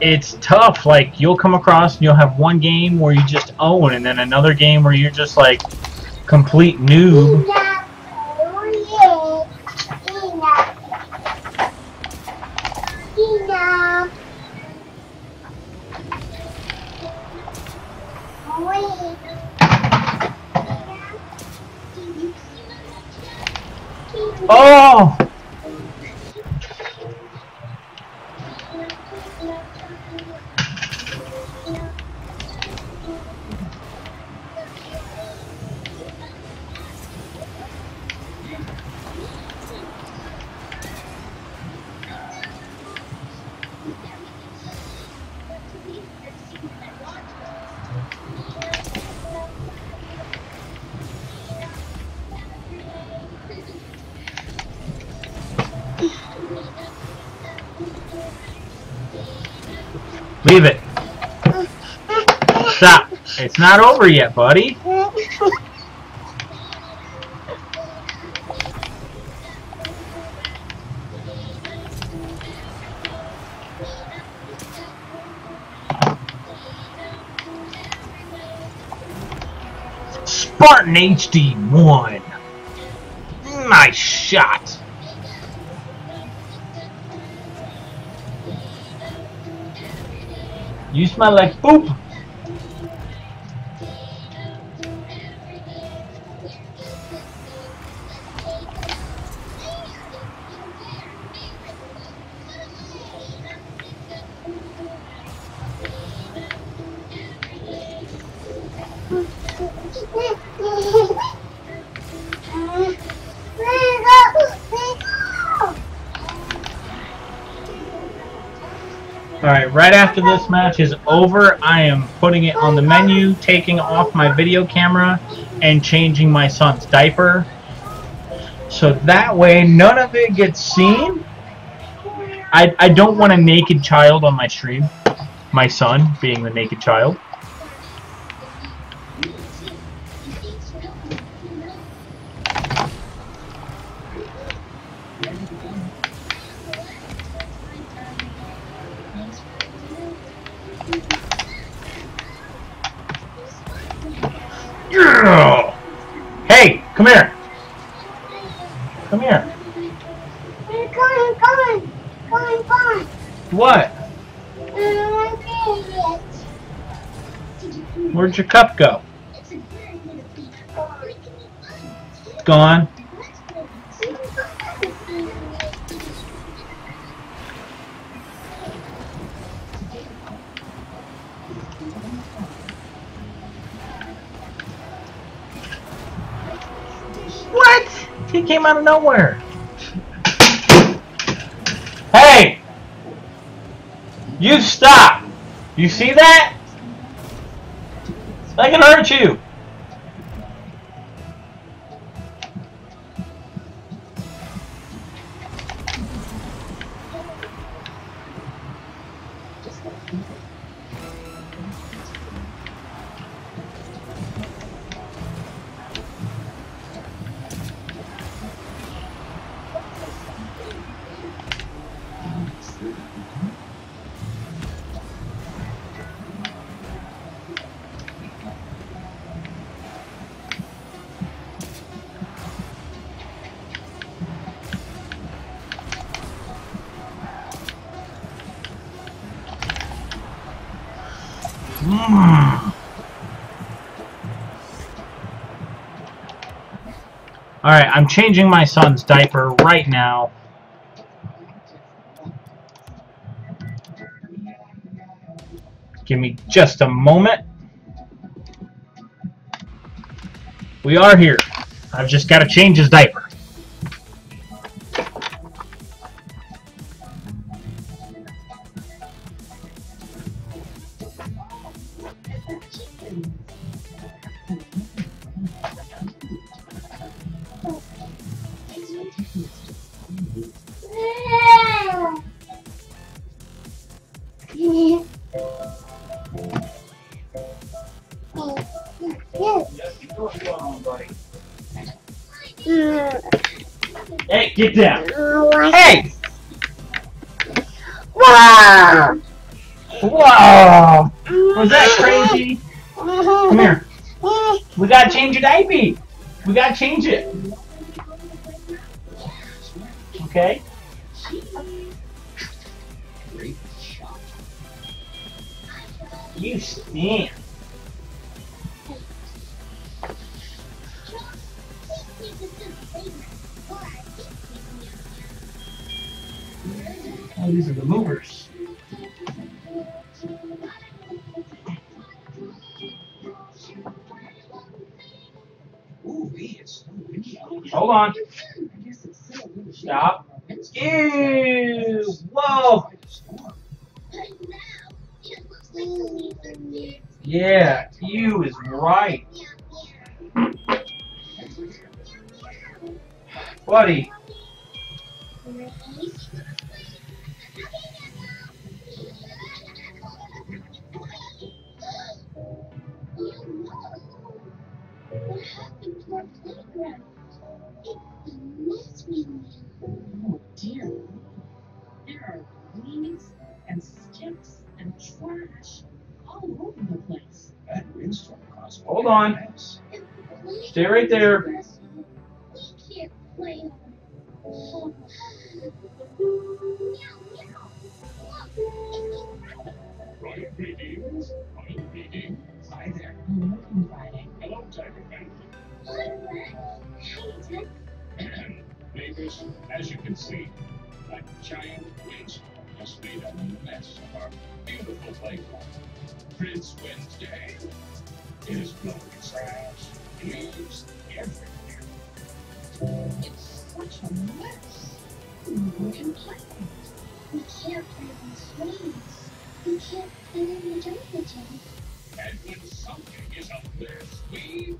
It's tough. Like you'll come across and you'll have one game where you just own, and then another game where you're just like complete noob. Leave it. Stop. It's not over yet, buddy. Spartan HD 1. Nice shot. You smell like poop. After this match is over, I am putting it on the menu, taking off my video camera, and changing my son's diaper. So that way, none of it gets seen. I, I don't want a naked child on my stream. My son being the naked child. Your cup go? Gone. What? He came out of nowhere. Hey! You stop! You see? That Alright, I'm changing my son's diaper right now. Give me just a moment. We are here. I've just got to change his diaper. Get down. Hey! Wow! Whoa! Was that crazy? Come here. We gotta change your diaper. We gotta change it. Neighbors, as you can see, that giant windstorm has made a mess of our beautiful playground. Prince Wednesday is blowing trash, leaves everywhere. It's such a mess. Can play? We can't play on swings. We can't play in the jungle gym. And when something is up their sleeve,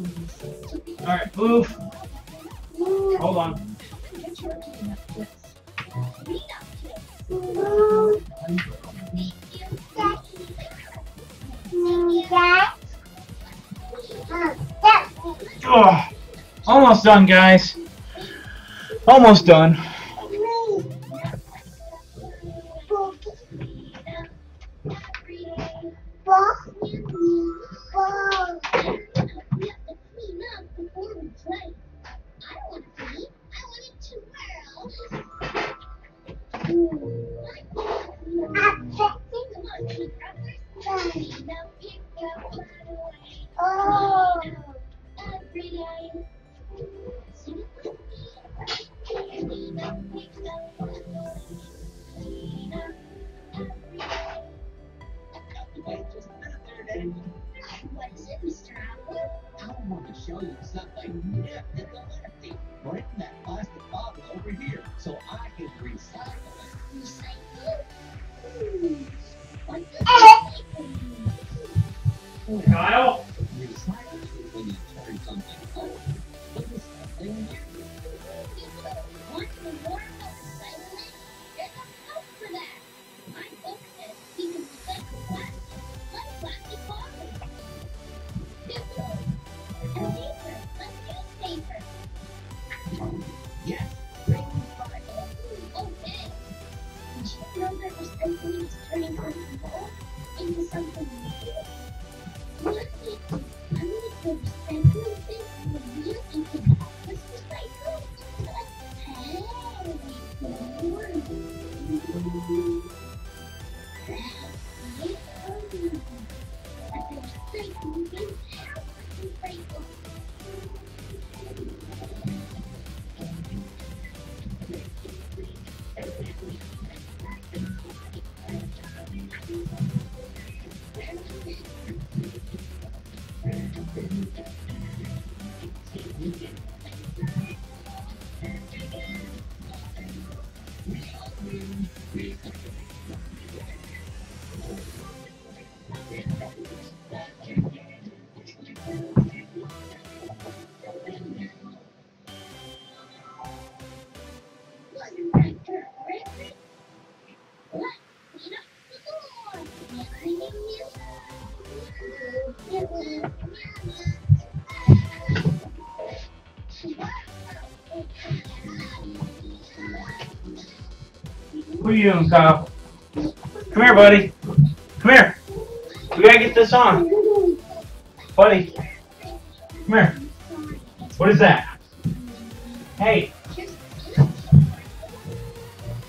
we all need to work together to make our playground beautiful again. That's how I found it. What's going on? Um, All right, move. Hold on. Ugh. Almost done, guys. Almost done. Oh. What are you doing, Kyle? Come here, buddy. Come here. We gotta get this on. Buddy. Come here. What is that? Hey,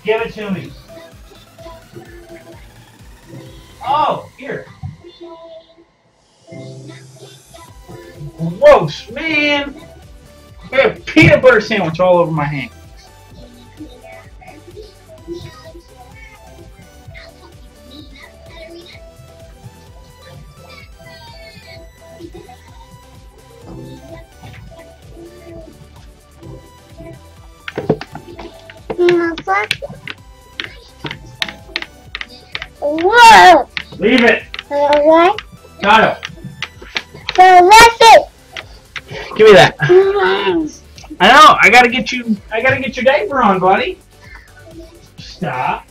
give it to me. Oh, here. Gross, man. I got a peanut butter sandwich all over my hand. Gotta get you. I gotta get your diaper on, buddy. Stop. Stop.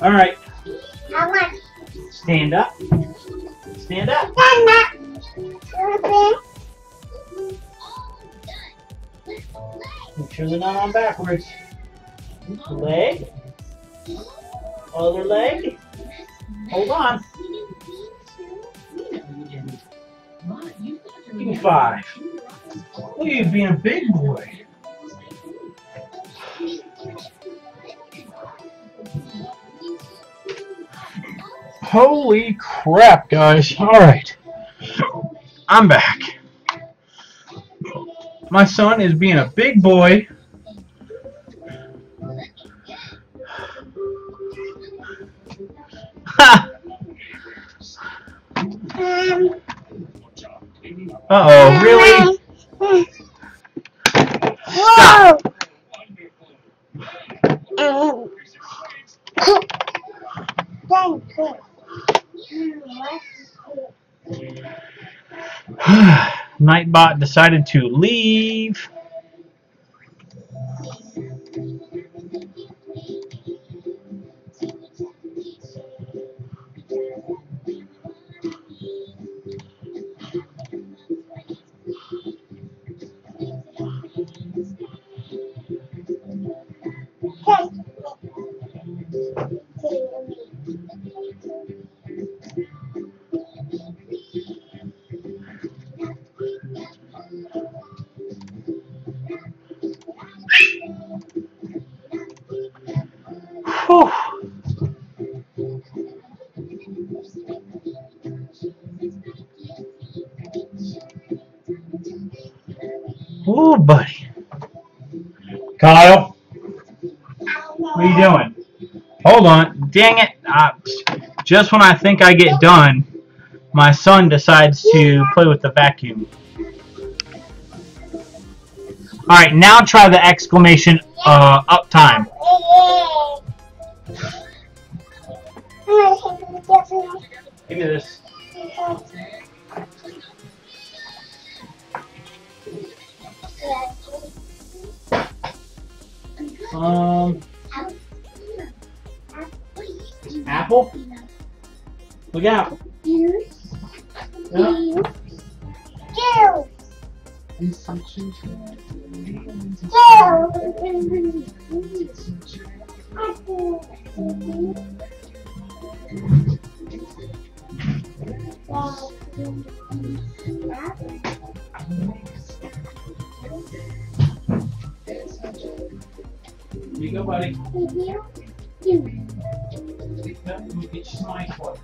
All right. How much? Stand up. Stand up. Stand up. Make sure they're not on backwards. Leg. Other leg. Hold on. Give me five. Look at you being a big boy. Holy crap, guys. Alright. I'm back. My son is being a big boy. Ha! Uh-oh, really? Stop. Nightbot decided to leave. Whew. Kyle, what are you doing? Hold on. Dang it. Uh, just when I think I get done, my son decides to play with the vacuum. Alright, now try the exclamation uh, up time. Give me this. Um, apple? Look out. Yeah. Here you go, buddy. Yep, let me get you some ice water.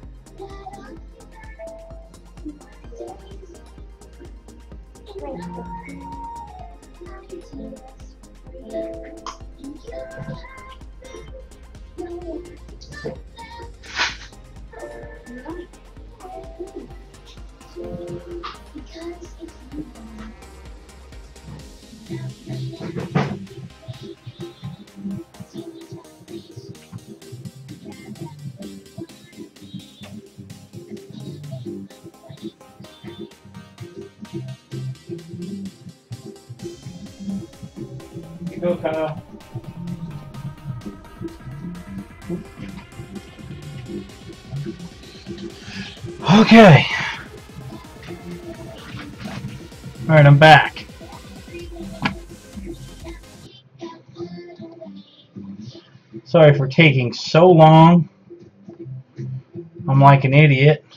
Here Okay. Alright, I'm back. Sorry for taking so long. I'm like an idiot.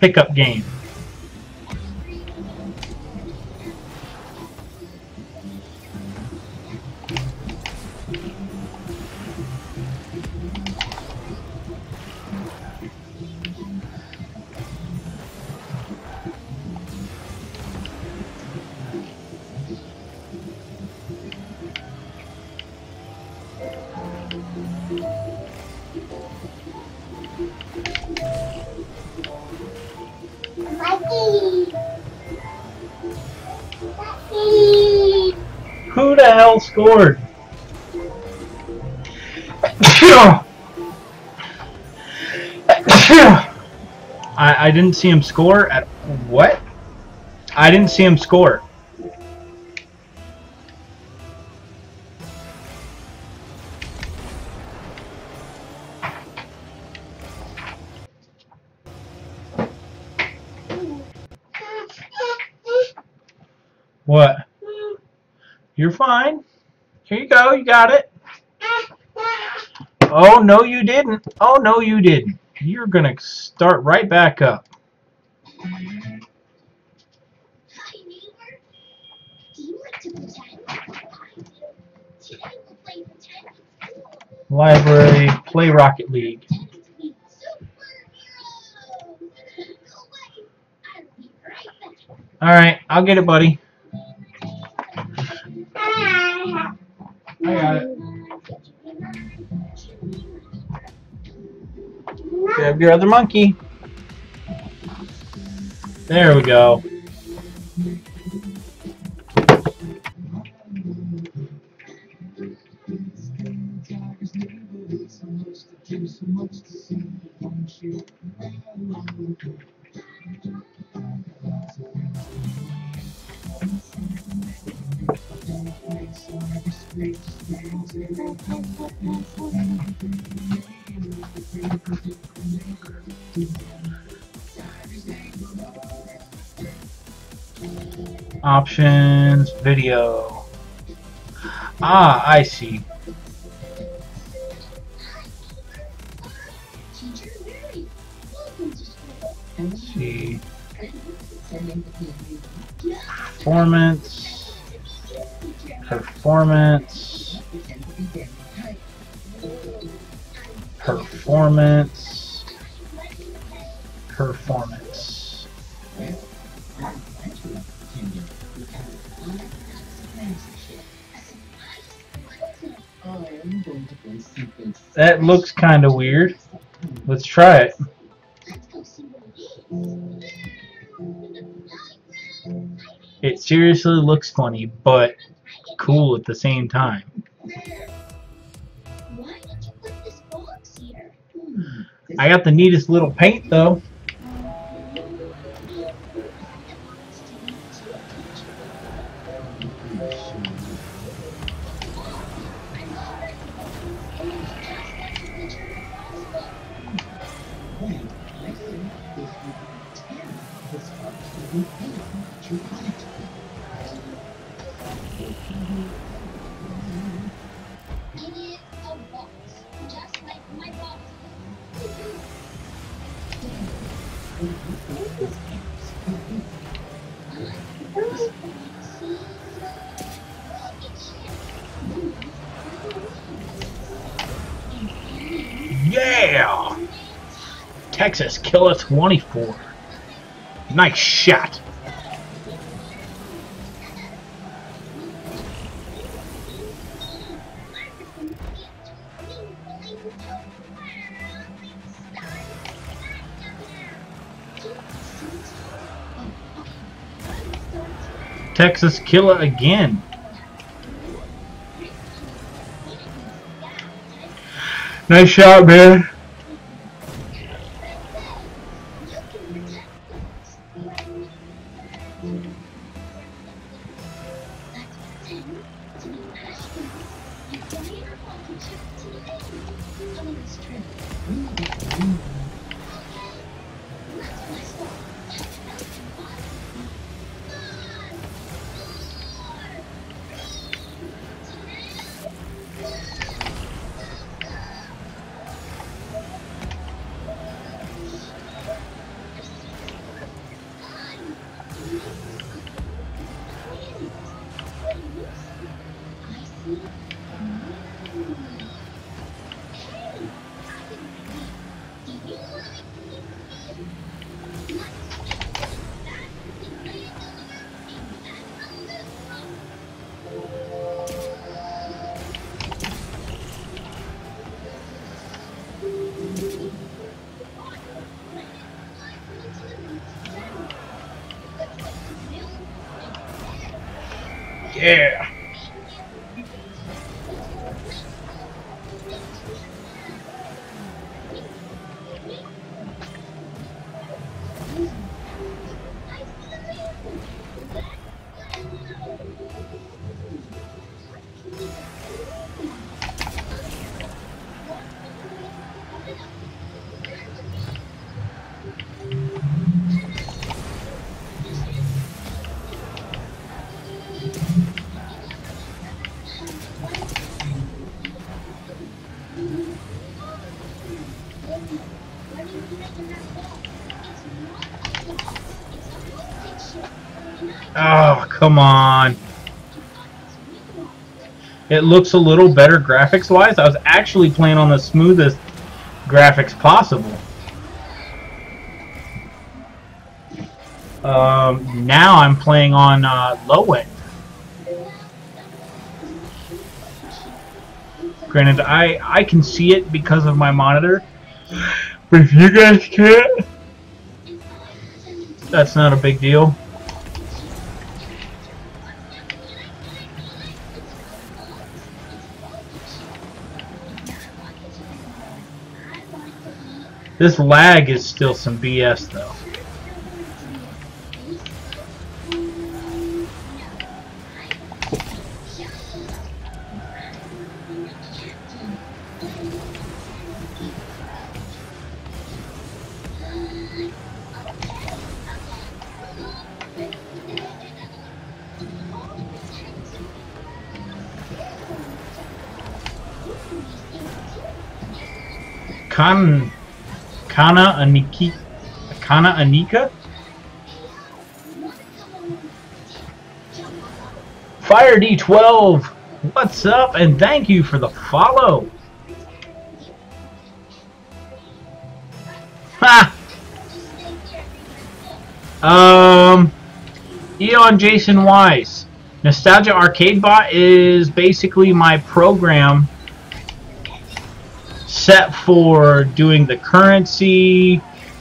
Pickup game. Didn't see him score at what? I didn't see him score. What? You're fine. Here you go. You got it. Oh, no, you didn't. Oh, no, you didn't. You're going to start right back up. Library, play Rocket League. Alright, I'll get it, buddy. I got it. Grab your other monkey. There we go. Options, video. Ah, I see. Let's see. Performance. Performance. Performance. Looks kind of weird. Let's try it. let's go see what it seriously looks funny, but cool at the same time. Why did you put this box here? I got the neatest little paint though. Texas Killer 24. Nice shot. Texas Killer again. Nice shot, man. Come on. It looks a little better graphics wise. I was actually playing on the smoothest graphics possible. Um, now I'm playing on uh, low end. Granted, I, I can see it because of my monitor, but if you guys can't, that's not a big deal. This lag is still some BS though. Kan Kana Aniki Kana Anika? Fire D12, what's up? And thank you for the follow. Ha! Um, Eon Jason Wise. Nostalgia Arcade Bot is basically my program set for doing the currency,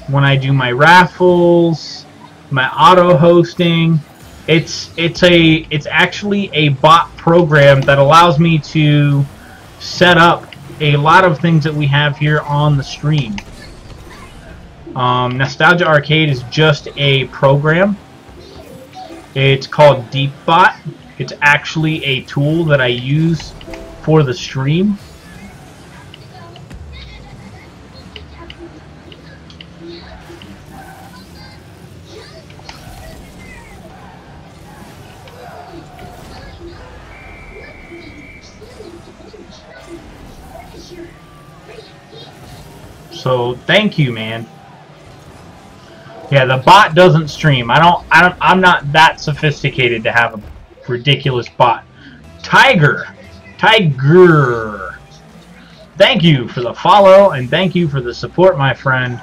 when I do my raffles, my auto hosting. It's it's a it's actually a bot program that allows me to set up a lot of things that we have here on the stream. Um, Nostalgia Arcade is just a program. It's called DeepBot. It's actually a tool that I use for the stream. So thank you, man. Yeah, the bot doesn't stream. I don't. I don't. I'm not that sophisticated to have a ridiculous bot. Tiger, Tiger. Thank you for the follow and thank you for the support, my friend.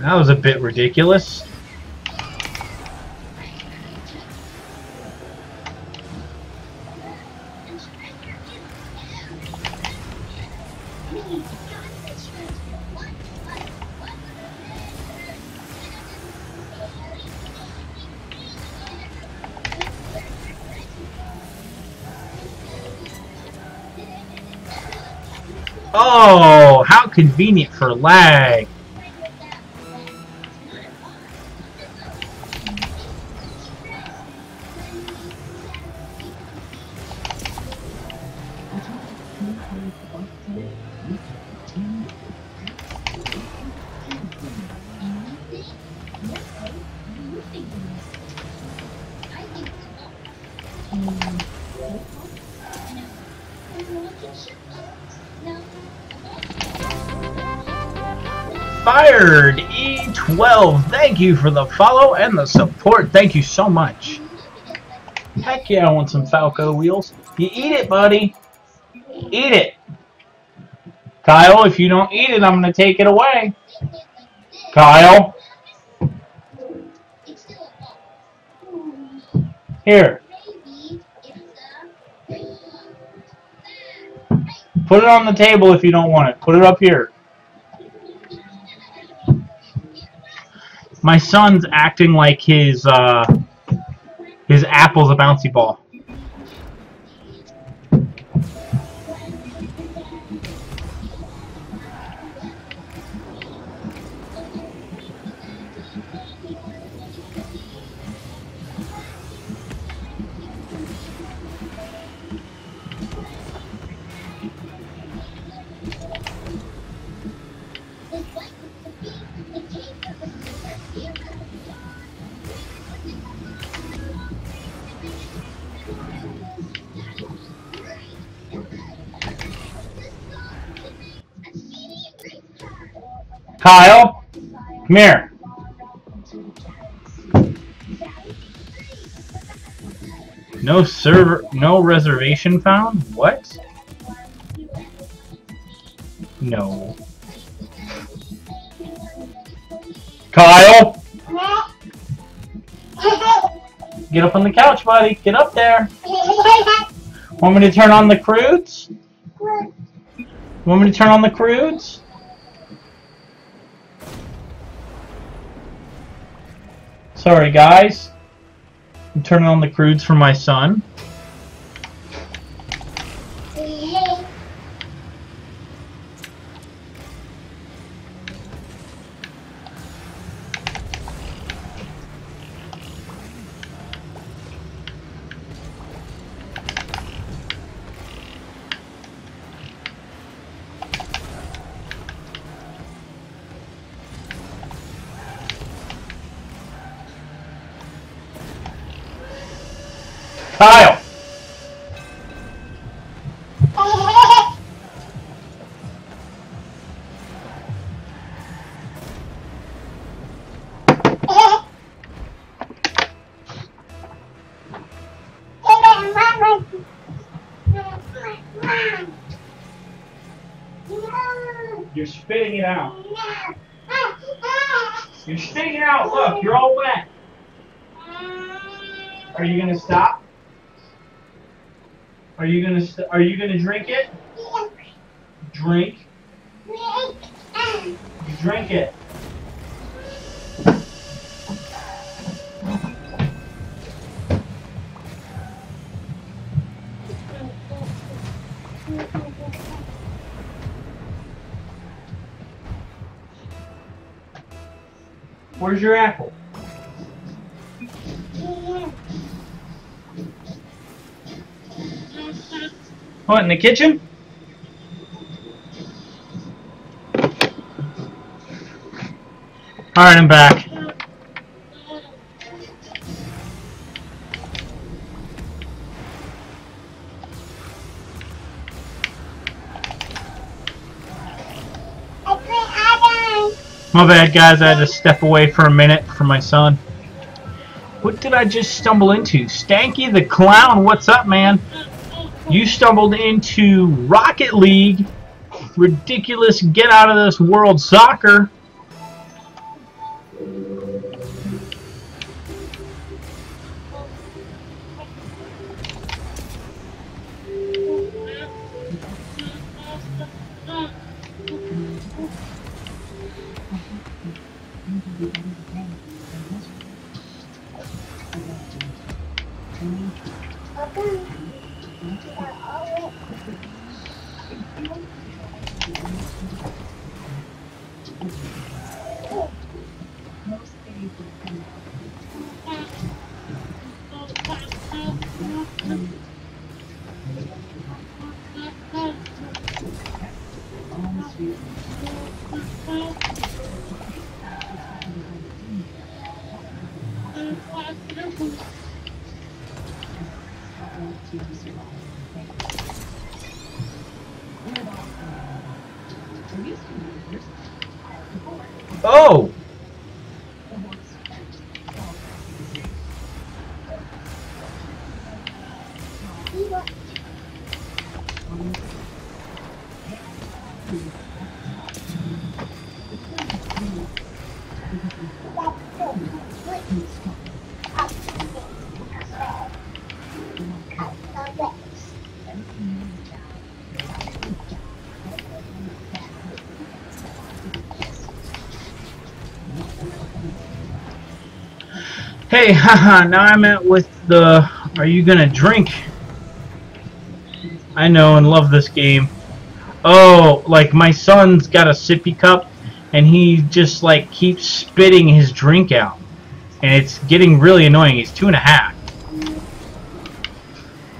That was a bit ridiculous. Oh, how convenient for lag. Fired E12, thank you for the follow and the support. Thank you so much. Heck yeah, I want some Falco wheels. You eat it, buddy. Eat it. Kyle, if you don't eat it, I'm going to take it away. Kyle. Here. Put it on the table if you don't want it. Put it up here. My son's acting like his uh, his apple's a bouncy ball. Kyle, come here. No server, no reservation found. What? No. Kyle, get up on the couch, buddy. Get up there. Want me to turn on the Croods? Want me to turn on the Croods? Sorry, guys. I'm turning on the Croods for my son. Where's your apple? What in the kitchen? All right, I'm back. My bad, guys. I had to step away for a minute for my son. What did I just stumble into? Stanky the Clown, what's up, man? You stumbled into Rocket League. Ridiculous get out of this world soccer. Hey, haha, now I'm at with the are you gonna drink? I know and love this game. Oh, like my son's got a sippy cup and he just like keeps spitting his drink out. And it's getting really annoying. He's two and a half.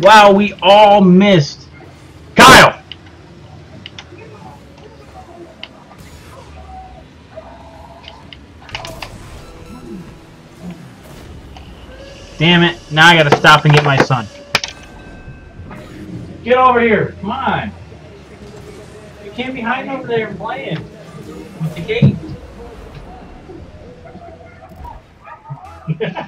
Wow, we all missed. Damn it. Now I gotta stop and get my son. Get over here. Come on. You can't be hiding over there playing. With the gate.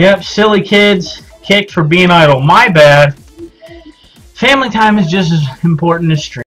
Yep, silly kids kicked for being idle. My bad. Family time is just as important as stream.